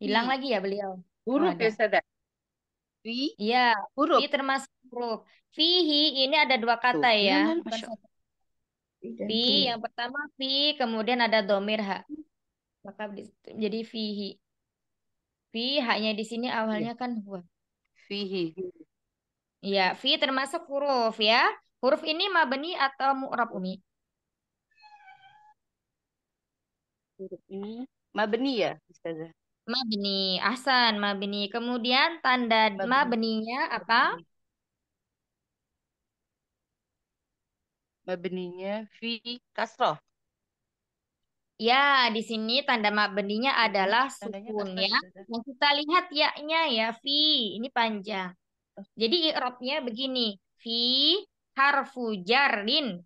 Hilang lagi ya beliau. Huruf Oh, ya. Ustazah. Fi. Iya, Huruf. fi termasuk huruf. Fihi ini ada dua Tuh, kata ya, satu. Dan Fi yang pertama fi, kemudian ada domir ha. Maka di- jadi fihi. Fi haknya di sini Iya. awalnya kan huwa. Fihi. Iya, fi termasuk huruf ya. Huruf ini mabni atau mu'rab umi? Huruf ini mabni ya, Ustazah. Mabni, ahsan, mabni. Kemudian tanda Mabni. mabninya apa? Mabninya fi kasroh. Ya, di sini tanda mabninya adalah Tandanya sukun kasroh, ya. Yang kita lihat ya-nya ya, fi. Ini panjang. Jadi i'rabnya begini. Fi harfu jarrin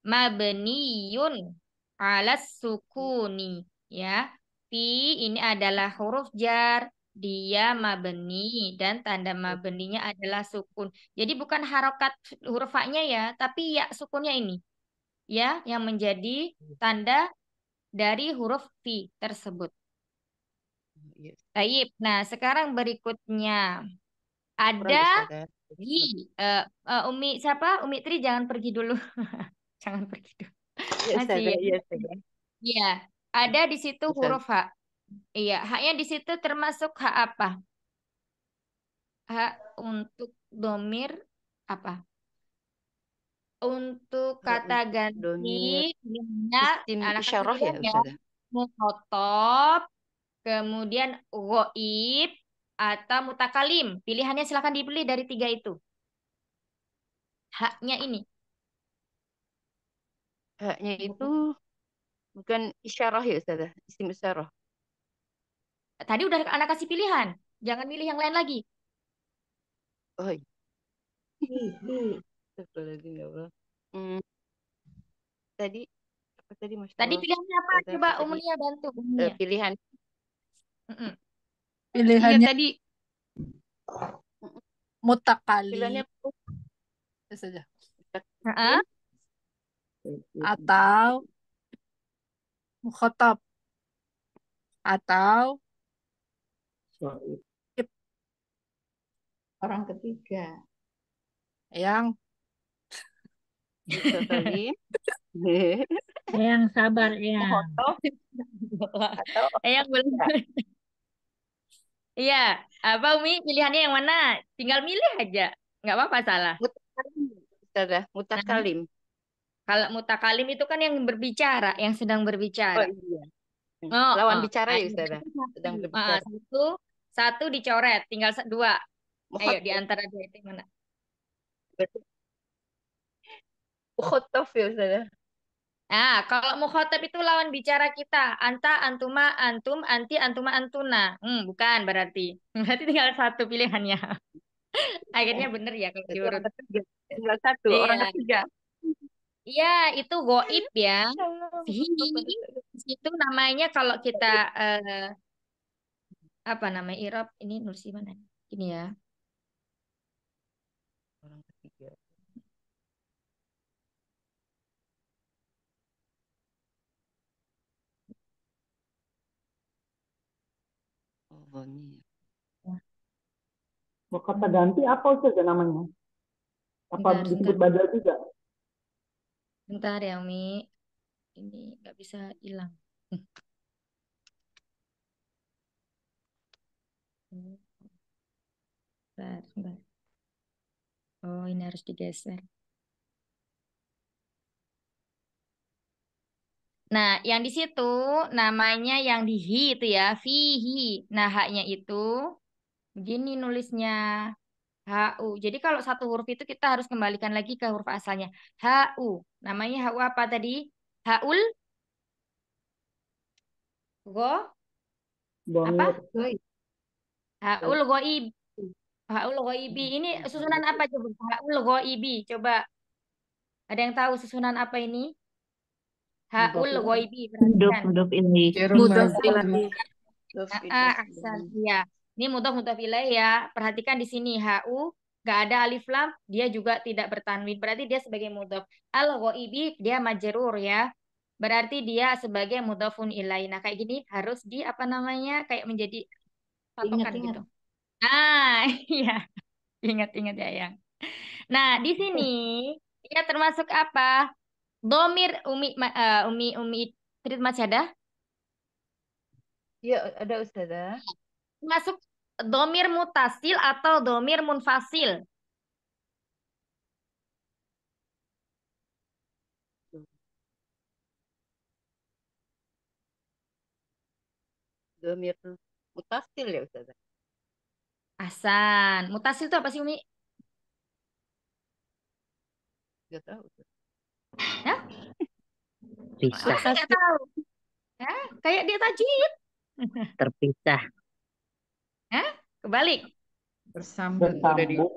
mabniyun alas sukuni. Ya. Fi ini adalah huruf jar. Dia mabni dan tanda mabninya adalah sukun. Jadi bukan harokat huruf fa-nya ya, tapi ya sukunnya ini. Ya, yang menjadi tanda dari huruf fi tersebut. Iya. Baik. Nah, sekarang berikutnya ada. Gi, eh, eh, Umi siapa? Umi Tri jangan pergi dulu. [LAUGHS] Jangan pergi dulu. Iya, Masih Ustazah. ya. Ada di situ huruf H. Iya, haknya di situ termasuk hak apa? Hak untuk domir apa? Untuk kata ganti minyak anak kasih isyarah ya, ya. Kemudian goib atau mutakalim. Pilihannya silakan dipilih dari tiga itu. Haknya ini. Haknya itu bukan isyarah ya, Ustazah. Isim isyarah. Tadi udah anak kasih pilihan. Jangan milih yang lain lagi. Oh, iya. Ya Allah. Hmm. tadi apa tadi Masya Tadi pilihannya apa? Ustazah, Coba apa tadi? Umnia bantu Eh, Umnia. pilihan. Iya Pilihannya tadi mutakali pilihannya apa? Ya saja. Heeh. atau mukhatab atau Orang ketiga. yang. [LAUGHS] Yang sabar ya. Eh, yang belum. [LAUGHS] Iya, apa Umi? Pilihannya yang mana? Tinggal milih aja. Nggak apa-apa salah. mutakalim. Ustazah, Nah, mutakalim. Kalau mutakalim itu kan yang berbicara, yang sedang Oh berbicara. iya. Oh, Lawan oh. bicara Nah, ya ini Ustazah. Sedang Ah, berbicara. satu, satu dicoret, tinggal dua. Ayo di Mukhatab. antara dua itu mana? Mukhatab ya Ustazah. Ah, kalau mukhatab itu lawan bicara kita. Anta, antuma, antum, anti, antuma, antuna. Hmm, bukan berarti. [LAUGHS] Berarti tinggal satu pilihannya. [LAUGHS] Akhirnya bener ya kalau diurut. orang. Tinggal satu, orang Iya. ketiga. Iya, itu goib ya. Ya Ustazah. itu namanya kalau kita eh, apa namanya Irab ini nulis di mana? Ini ya. Orang ketiga. Oh, Boni. Kata ganti apa ya namanya? Apa Bentar, disebut badal juga? Bentar ya Umi. Ini nggak bisa hilang. Bentar, bentar. Oh, ini harus digeser. Nah, yang di situ namanya yang di hi itu ya, fihi. Nah, haknya itu begini nulisnya. HU. Jadi kalau satu huruf itu kita harus kembalikan lagi ke huruf asalnya. HU. Namanya HU apa tadi? Haul? Go? Apa? Haul goib. Haul goibi. Ini susunan apa coba? Haul goibi. Coba. Ada yang tahu susunan apa ini? Haul goibi. Mudhof mudhof ilaih. mudhof ilaih. Ah, ahsan. Iya. Ini mudhof mudhof ilaih ya. Perhatikan di sini HU nggak ada alif lam, dia juga tidak bertanwin. Berarti dia sebagai mudhof. Al ghaibi dia majrur ya. Berarti dia sebagai mudhofun ilaih. Nah, kayak gini harus di apa namanya? Kayak menjadi patokan Ingat-ingat. gitu. Ah, [LAUGHS] iya. Ingat-ingat ya, yang. Nah, di sini dia termasuk apa? Domir umi eh, umi umi Trit masih ada? Iya, ada Ustazah. Masuk domir mutasil atau domir munfasil. Domir mutasil ya Ustazah. Asan. Mutasil itu apa sih, Umi? Gak tahu. Ustazah. Ya? Pisah, Masa nggak tahu? Ya, kayak dia tajwid. terpisah. Hah? Kebalik. Bersambung. Udah di Bersambung.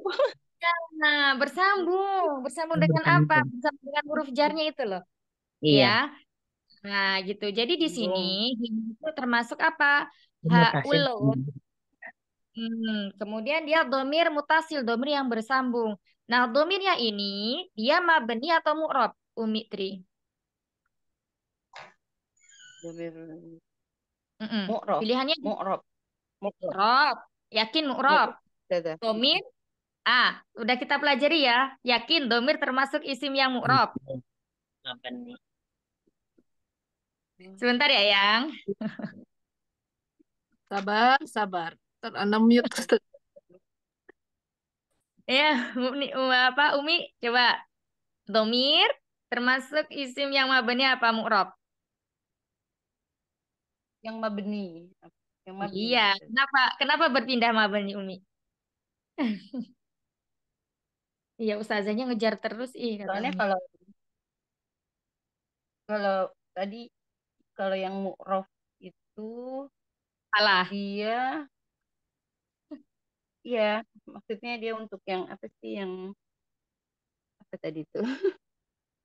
Nah, bersambung. Bersambung dengan apa? Bersambung. Dengan huruf jarnya itu loh. Iya, Ya. Nah, gitu. Jadi di sini itu termasuk apa? mutasil. Haul. Hmm, kemudian dia domir mutasil, domir yang bersambung. Nah, domirnya ini dia mabni atau mu'rob, Umi Tri? domir Mm-mm. mu'rob. Pilihannya Mu'rob. Mu'rob. Yakin mu'rob. Ustazah. Domir, ah, udah kita pelajari ya. Yakin domir termasuk isim yang nih? Sebentar ya, Yang. [LAUGHS] Sabar, sabar. Ntar Anda mute. Ustaz. [LAUGHS] Ya, Umi, apa Umi? Coba. Domir termasuk isim yang mabni apa mu'rob? Yang mabni. Iya, Ustazah. kenapa kenapa berpindah mabni Umi? Iya, [LAUGHS] ustazahnya ngejar terus ih kata Soalnya kalau kalau tadi kalau yang mu'rof itu Salah. dia Iya, maksudnya dia untuk yang apa sih yang apa tadi itu? [LAUGHS]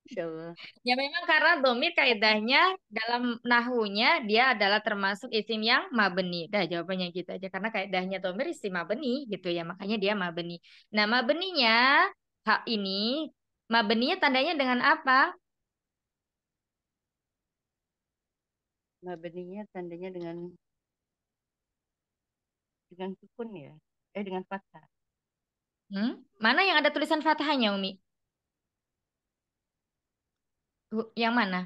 Insya Allah. Ya memang karena domir kaidahnya dalam nahunya dia adalah termasuk isim yang mabeni. Dah jawabannya gitu aja karena kaidahnya domir isim mabeni gitu ya makanya dia mabeni. Nah mabeninya hak ini mabeninya tandanya dengan apa? Mabninya tandanya dengan dengan sukun ya. Eh dengan fathah. Hmm? Mana yang ada tulisan fathahnya Umi? Hu- Yang mana?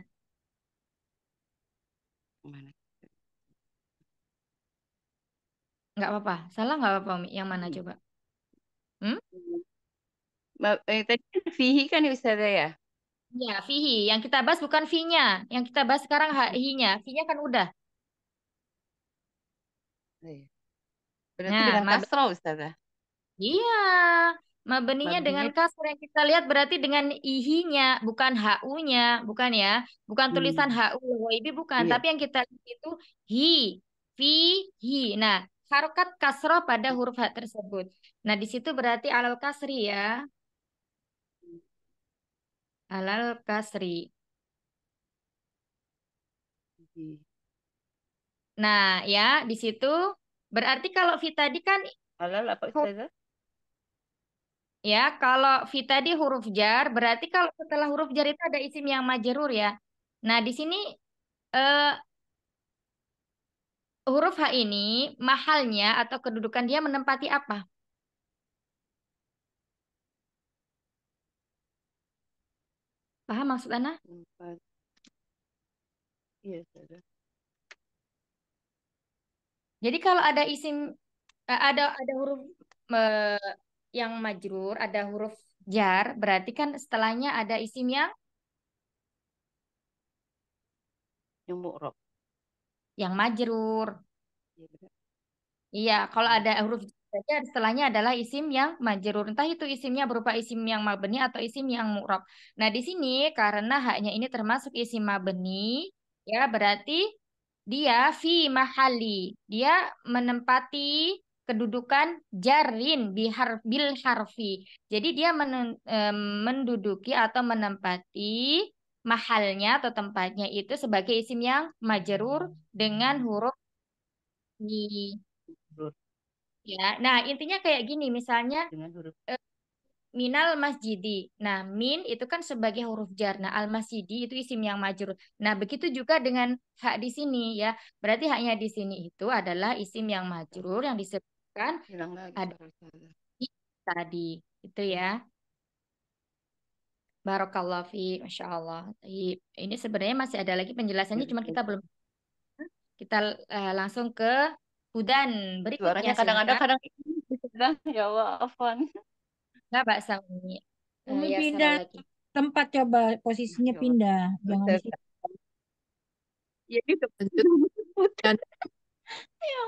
Mana? Nggak apa-apa. Salah nggak apa-apa Umi? Yang mana Hmm. coba? Hmm? Ma- eh, tadi kan fihi kan ya Ustazah ya? Ya, fihi. Yang kita bahas bukan fi-nya. Yang kita bahas sekarang ha- hi-nya. Fi-nya kan udah. Iya. Berarti Nah, mab kasroh Ustazah. iya. Mabeninya dengan kasar yang kita lihat berarti dengan ihinya, bukan hu-nya, bukan ya. Bukan tulisan hmm. hu ghaibi bukan, Iya. tapi yang kita lihat itu hi, fi, hi. Nah, harokat kasroh pada huruf ha tersebut. Nah, di situ berarti alal kasri ya. Alal kasri. Iya. Nah, ya, di situ berarti kalau fi tadi kan Halal apa Ustazah? Ya, kalau fi tadi huruf jar, berarti kalau setelah huruf jar itu ada isim yang majrur ya. Nah, di sini eh, huruf H ini mahalnya atau kedudukan dia menempati apa? Paham maksud Ana? Iya. Jadi kalau ada isim eh, ada ada huruf eh, yang majrur, ada huruf jar, berarti kan setelahnya ada isim yang Yang mu'rob. yang majrur. Iya benar. Iya, kalau ada huruf saja setelahnya adalah isim yang majrur. Entah itu isimnya berupa isim yang mabni atau isim yang mu'rab. Nah, di sini karena haknya ini termasuk isim mabni, ya berarti dia fi mahali. Dia menempati kedudukan jarin bihar bil harfi. Jadi dia men- menduduki atau menempati mahalnya atau tempatnya itu sebagai isim yang majrur dengan huruf i. Huruf Ya, nah intinya kayak gini, misalnya dengan huruf eh, minal masjidi. Nah, min itu kan sebagai huruf jar. Nah, al masjidi itu isim yang majrur. Nah, begitu juga dengan hak di sini ya. Berarti haknya di sini itu adalah isim yang majrur yang hilang lagi ada tadi. Itu ya. Barakallah fi, Masya Allah. Baik. Ini sebenarnya masih ada lagi penjelasannya, Ya, cuma kita Ustazah. belum. Kita eh, langsung ke hudan berikutnya Suaranya kadang-kadang kadang Ustazah. [LAUGHS] Ya Allah, afwan. Nggak, Sauni. Eh, Umi ya, pindah lagi. tempat coba posisinya Ya pindah, jangan di Ustazah. situ. [LAUGHS] Ya gitu. Dan Ya.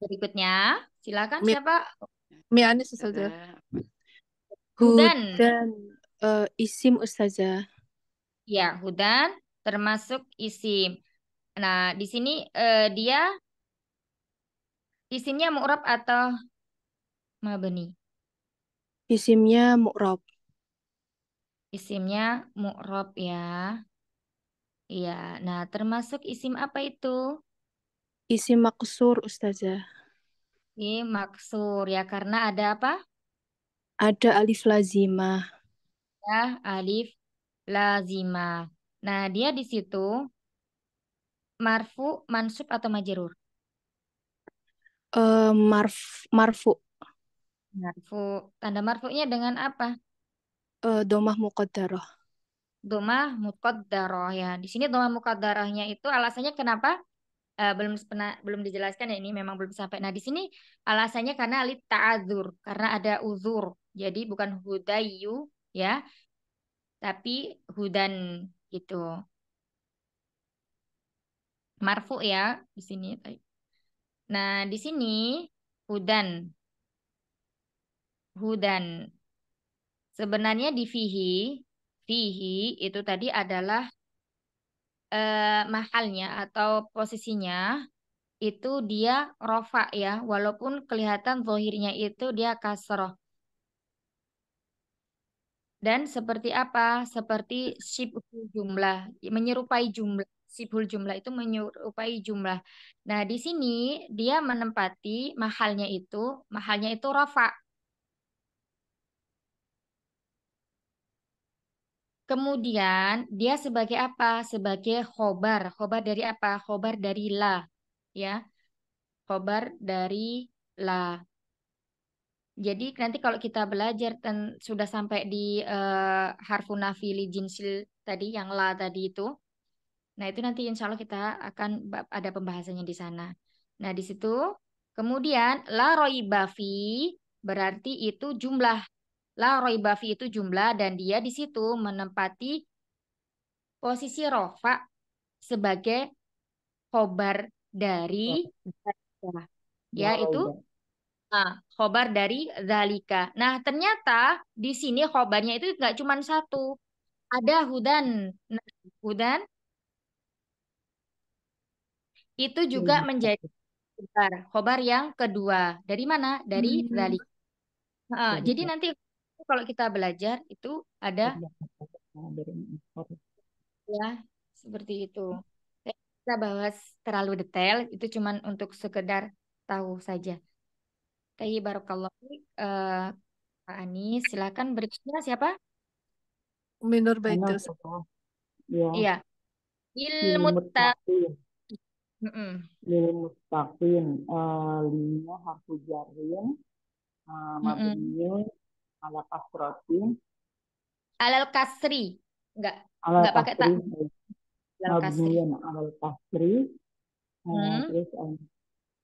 Berikutnya, silakan Mi, siapa? Mi Anis Ustazah. Hudan. Hudan eh, isim Ustazah. Ya, hudan termasuk isim. Nah, di sini eh, dia isimnya mu'rab atau mabni? Isimnya mu'rab. Isimnya mu'rab ya. Iya. Nah, termasuk isim apa itu? Isim maksur Ustazah. Ini maksur ya karena ada apa? Ada alif lazimah. Ya, alif lazimah. Nah, dia di situ marfu, mansub atau majrur? Eh, marf, marfu. Marfu. Tanda marfunya dengan apa? Eh, domah muqaddarah. Domah muqaddarah ya. Di sini domah muqaddarahnya itu alasannya kenapa? Eh, belum pernah belum dijelaskan ya ini memang belum sampai. Nah, di sini alasannya karena alit ta'adzur, karena ada uzur. Jadi bukan hudayu ya, tapi hudan gitu. Marfu ya di sini. Nah, di sini hudan. Hudan. Sebenarnya di fihi, fihi itu tadi adalah eh, mahalnya atau posisinya itu dia rofa ya, walaupun kelihatan zohirnya itu dia kasroh. Dan seperti apa? Seperti sibhul jumlah, menyerupai jumlah. Sibhul jumlah itu menyerupai jumlah. Nah, di sini dia menempati mahalnya itu, mahalnya itu rafa. Kemudian dia sebagai apa? Sebagai khobar. Khobar dari apa? Khobar dari la. Ya. Khobar dari la. Jadi nanti kalau kita belajar dan sudah sampai di uh, harfu nafi jinsil tadi yang la tadi itu. Nah, itu nanti insya Allah kita akan ada pembahasannya di sana. Nah, di situ kemudian la roibafi berarti itu jumlah La roibafi itu jumlah dan dia di situ menempati posisi rofa sebagai khobar dari ya itu nah, khobar dari zalika. Nah ternyata di sini khobarnya itu nggak cuma satu, ada hudan. Nah, hudan itu juga hmm. menjadi khobar, khobar yang kedua. Dari mana? Dari hmm. zalika. Nah, jadi nanti kalau kita belajar itu ada ya seperti itu. Kita bahas terlalu detail itu cuman untuk sekedar tahu saja. Tapi barokallah uh, Pak Anis, silakan berikutnya siapa? Minur Baitul. Ya. Iya. Ilmu taqin. Ilmu taqin. Uh, lima harfu jarin. Uh, ala kasrotin alal kasri. Enggak alal enggak pakai tak? Alal kasri. Alal kasri. Hmm. terus um,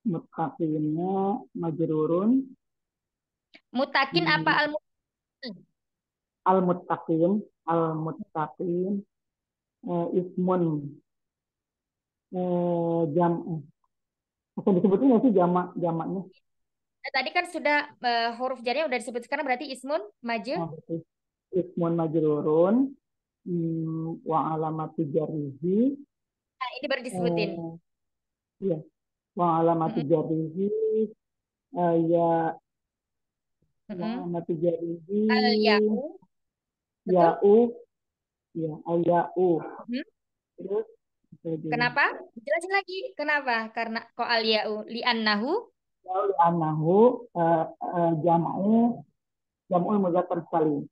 mutakinnya majrurun. Mutakin hmm. apa al al mutakin al mutakin uh, ismun. Uh, jam apa disebutnya nggak sih jamak jamaknya? Eh, tadi kan sudah uh, huruf jarnya udah disebut sekarang berarti ismun maju. Oh, ismun majrurun hmm, wa alamatu jarrihi. Nah, ini baru disebutin. Uh, iya. Wa alamatu mm -hmm. jarrihi uh, ya mm -hmm. wa alamatu jarrihi al ya'u. Ya'u. Ya, al ya'u. Mm -hmm. Terus Kenapa? Jelasin lagi. Kenapa? Karena kok al ya'u li anahu uh, uh, jam'u jam'u muzakkar salim.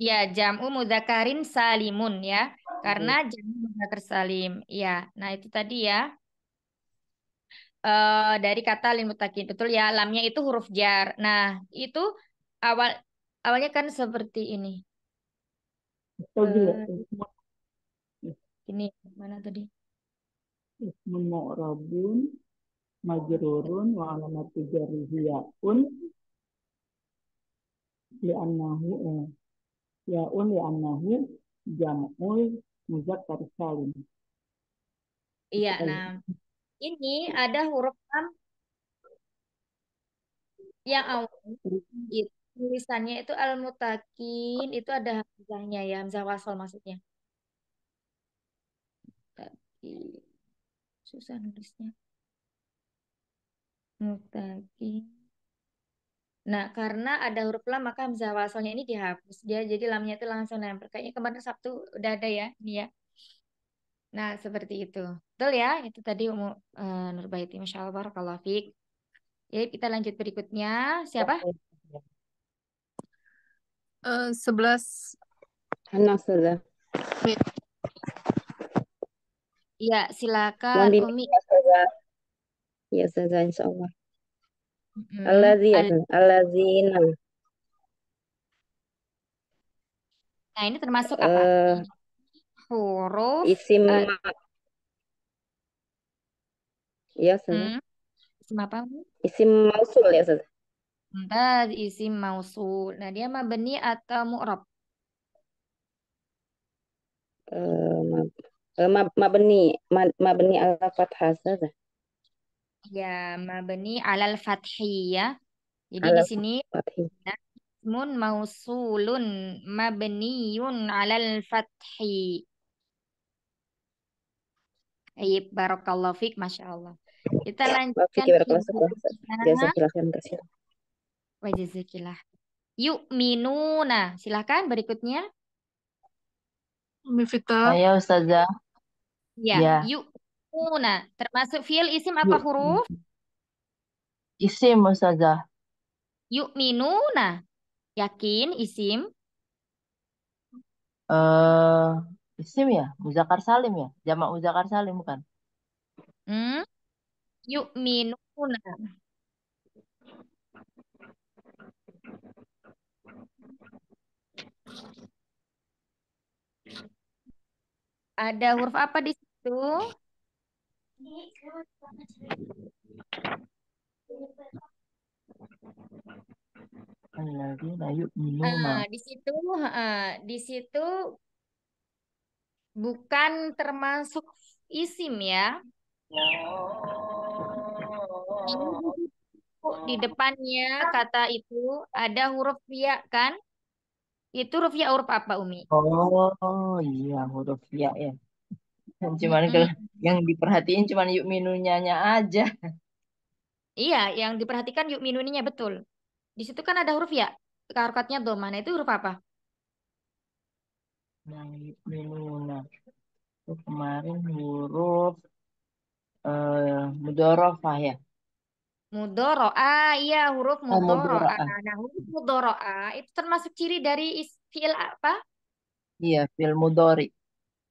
Ya, jam'u muzakarin salimun ya. Karena jam'u muzakkar salim. Ya, nah itu tadi ya. Uh, dari kata lin mutakin. Betul ya, lamnya itu huruf jar. Nah, itu awal awalnya kan seperti ini. Uh, ini mana tadi? Ismun mu'rabun majrurun wa alamatu jarrihi yaun li'annahu eh, yaun li'annahu jam'ul muzakkar salim. Iya, nah ini ada huruf lam yang awal itu tulisannya itu al mutakin itu ada hamzahnya ya hamzah wasal maksudnya. Tapi susah nulisnya. Mutakin. Nah, karena ada huruf lam maka hamzah wasalnya ini dihapus. Dia jadi lamnya itu langsung nempel. Kayaknya kemarin Sabtu udah ada ya, ini ya. Nah, seperti itu. Betul ya? Itu tadi uh, Nurbaiti. Masya Allah, Barakallahu Fik. Ya, kita lanjut berikutnya. Siapa? Uh, sebelas. Anak sudah. Iya, silakan Umi. Ya, Ustazah, insya Allah. Hmm. Alladzina. Alladzina. Nah, ini termasuk apa? Uh, Huruf. Isim. Uh, ya, Ustazah. Hmm. Isim apa? Isim mausul ya, Ustazah. Nah, isim mausul. Nah, dia mabni atau mu'rab? Uh, mabni mabni ala fathah Ustazah. Ya, mabni alal ya. Jadi Ala di sini mun mausulun mabniyun alal fathi. Ayib, barakallahu fik, Masya Allah. Kita lanjutkan. Wajazakillah. Yu'minuna. Silakan berikutnya. Mifita. Saya Ustazah. Ya, Ya. Yu'minuna. Termasuk fiil isim apa Yuk. huruf? Isim Ustazah. Yu'minuna. Yakin isim? Eh, isim ya? Muzakkar salim ya? Jamak muzakkar salim bukan? Hmm? Yu'minuna. Ada huruf apa di situ? Alladzina yu'minuna. Ah, di situ, ah, di situ bukan termasuk isim ya. Di depannya kata itu ada huruf ya kan? Itu huruf ya huruf apa Umi? Oh iya huruf ya ya. [LAUGHS] Cuman Mm-mm. kalau yang diperhatiin cuman yu'minunya aja. Iya, yang diperhatikan yuk minuninya betul. Di situ kan ada huruf ya. Harokatnya doma. Nah, itu huruf apa? Yang yu'minuna. Itu kemarin huruf eh mudorofah ya. Mudoro'a, iya huruf Oh mudoro'a. mudoroah. Nah, huruf mudoro'a itu termasuk ciri dari is- fiil apa? Iya fil mudori.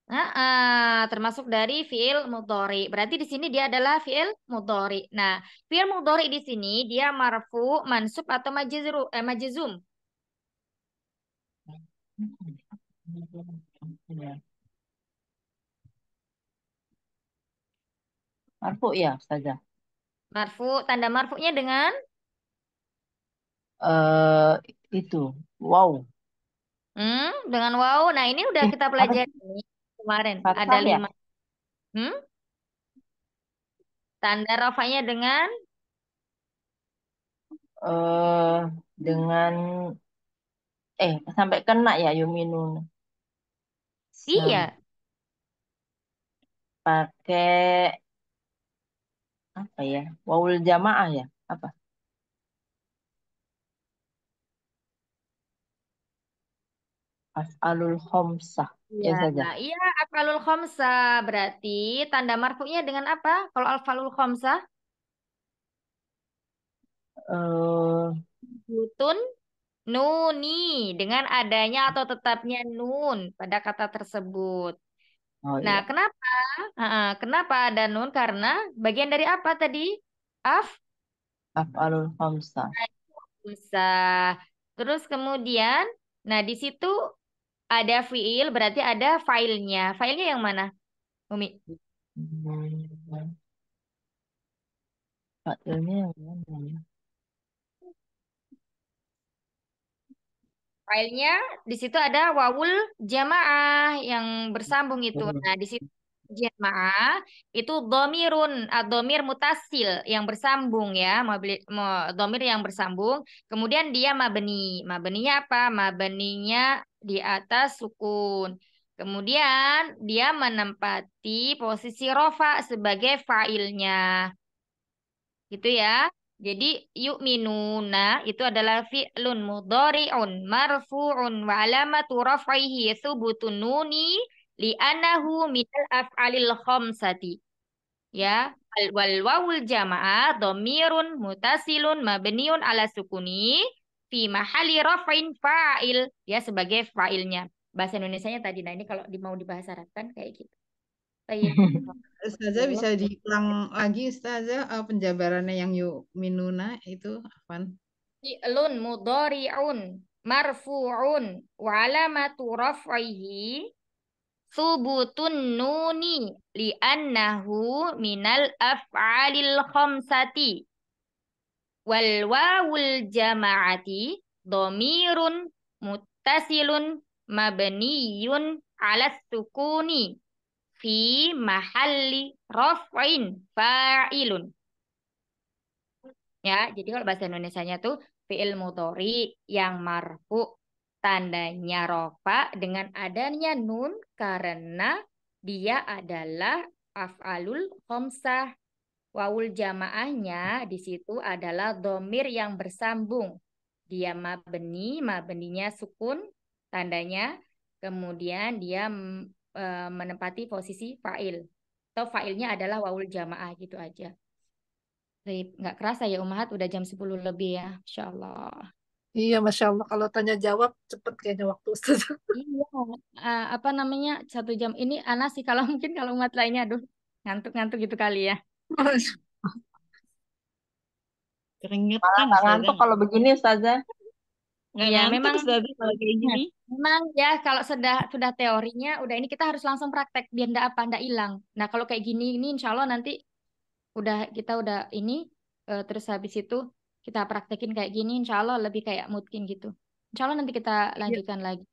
Nah, ah, termasuk dari fiil mudhari. Berarti di sini dia adalah fiil mudhari. Nah, fiil mudhari di sini dia marfu, mansub atau majzuru, eh, majzum. Ya. Marfu ya Ustazah. Marfu, tanda marfunya dengan Eh itu wow. hmm, dengan waw. Nah, ini udah Eh kita pelajari kemarin. Ada ya? lima. Hmm? Tanda rafanya dengan Eh dengan eh sampai kena ya yuminun. iya. Sam pakai apa ya? Wawul jamaah ya? Apa? Af'alul khomsah. Iya, Ya saja. iya afalul khamsah berarti tanda marfunya dengan apa? Kalau afalul khamsah Eh Butun nuni dengan adanya atau tetapnya nun pada kata tersebut. oh Nah, iya. kenapa? Ah, kenapa ada nun? Karena bagian dari apa tadi? Af Af'alul khomsah. Khamsah. Terus kemudian, nah di situ ada fiil berarti ada filenya. Filenya yang mana, Umi? Fa'ilnya yang mana ya? Filenya di situ ada wawul jamaah yang bersambung itu. Hmm. Nah, di situ jamaah itu domirun, domir mutasil yang bersambung ya, domir yang bersambung. Kemudian dia mabni. Mabninya apa? Mabninya di atas sukun. Kemudian dia menempati posisi rofa sebagai failnya. Gitu ya. Jadi yu'minuna itu adalah fi'lun mudhari'un marfu'un wa alamatu raf'ihi thubutun nuni li'annahu minal af'alil khamsati. Ya, Al- wal wawul jamaah dhamirun mutasilun mabniun ala sukuni fi mahali raf'in fa'il ya sebagai fa'ilnya. Bahasa Indonesianya tadi nah ini kalau di, mau dibahasa Arabkan kayak gitu. [LAUGHS] Ustazah bisa diulang lagi Ustazah eh, penjabarannya yang yuk minuna itu apaan? Fi'lun mudhari'un marfu'un wa alamatu raf'ihi thubutun nuni li'annahu minal af'alil khamsati wal wawul jama'ati dhamirun muttasilun mabniyun ala sukuni fi mahalli raf'in fa'ilun Ya, jadi kalau bahasa Indonesianya tuh fi'il mudhari yang marfu tandanya rofa dengan adanya nun karena dia adalah af'alul khamsah. Wawul jamaahnya di situ adalah domir yang bersambung. dia mabni, mabninya sukun tandanya, kemudian dia eh, menempati posisi fa'il. Atau fa'ilnya adalah wawul jamaah gitu aja. Baik, nggak kerasa ya Umahat udah jam 10 lebih ya. Insya Allah. Iya, Masya Allah. Kalau tanya jawab, cepet kayaknya waktu Ustaz. [LAUGHS] Iya, eh, apa namanya satu jam ini Ana sih kalau [LAUGHS] mungkin kalau umat lainnya, aduh ngantuk-ngantuk gitu kali ya. Keringetan Malah nggak Ustazah. ngantuk kalau begini Ustazah. Nggak Iya, ngantuk memang Ustazah kalau kayak gini. memang ya kalau sudah sudah teorinya udah ini kita harus langsung praktek biar ndak apa ndak hilang. Nah kalau kayak gini ini insya Allah nanti udah kita udah ini eh, terus habis itu kita praktekin kayak gini insya Allah lebih kayak mungkin gitu. Insya Allah nanti kita lanjutkan lagi.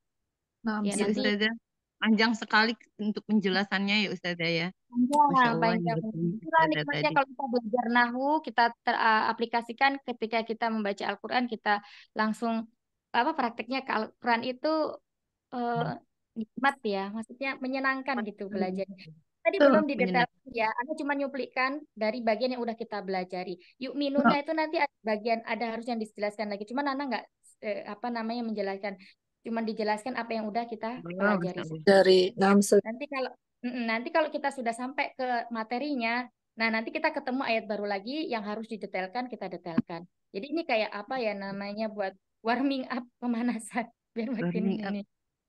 Nah, Ya Iya nanti Ustazah. Panjang sekali untuk penjelasannya ya Ustazah ya. Panjang panjang. Itulah nikmatnya kalau kita belajar nahu kita teraplikasikan ketika kita membaca Al-Quran kita langsung apa prakteknya ke Al-Quran itu eh, nikmat ya, maksudnya menyenangkan gitu belajar. Tadi belum Menyenangkan. didetailkan ya, aku cuma nyuplikan dari bagian yang udah kita belajari. Yuk minunnya itu nanti ada bagian ada harus yang dijelaskan lagi. Cuma Nana nggak eh, apa namanya menjelaskan, cuma dijelaskan apa yang udah kita Oh, pelajari. Allah. dari. Nanti kalau nanti kalau kita sudah sampai ke materinya, nah nanti kita ketemu ayat baru lagi yang harus didetailkan kita detailkan. Jadi ini kayak apa ya namanya buat warming up pemanasan [LAUGHS] biar makin ini.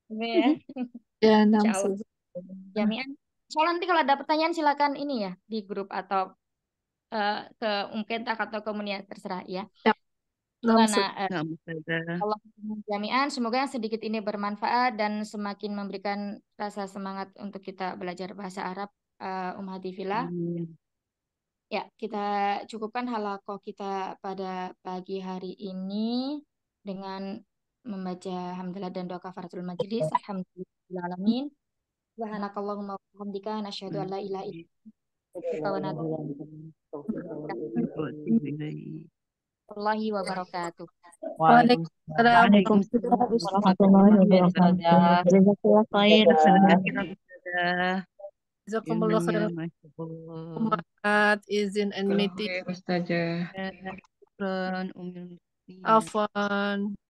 Ini [LAUGHS] ya. Ya. Jami'an. Insya Allah nanti kalau ada pertanyaan silakan ini ya di grup atau eh, ke Umkentak atau komunitas terserah ya. Ya, nah, Nah, eh, Ustazah. Allah jami'an semoga yang sedikit ini bermanfaat dan semakin memberikan rasa semangat untuk kita belajar bahasa Arab uh, Um Hadifillah. Amin. Ya, kita cukupkan halakoh kita pada pagi hari ini dengan membaca hamdalah dan doa kafaratul majlis. Alhamdulillahirrahmanirrahim. Subhanakallahumma wa bihamdika nasyhadu an la ilaha illa anta wa natubu ilaik. Wabarakatuh. Waalaikumsalam. Waalaikumsalam Warahmatullahi warahmatullahi wabarakatuh. Jazakallah khair. Jazakumullah khairan. Umat, izin and meeting. Ustazah. Syukran, Ummul Muslimin. Afwan.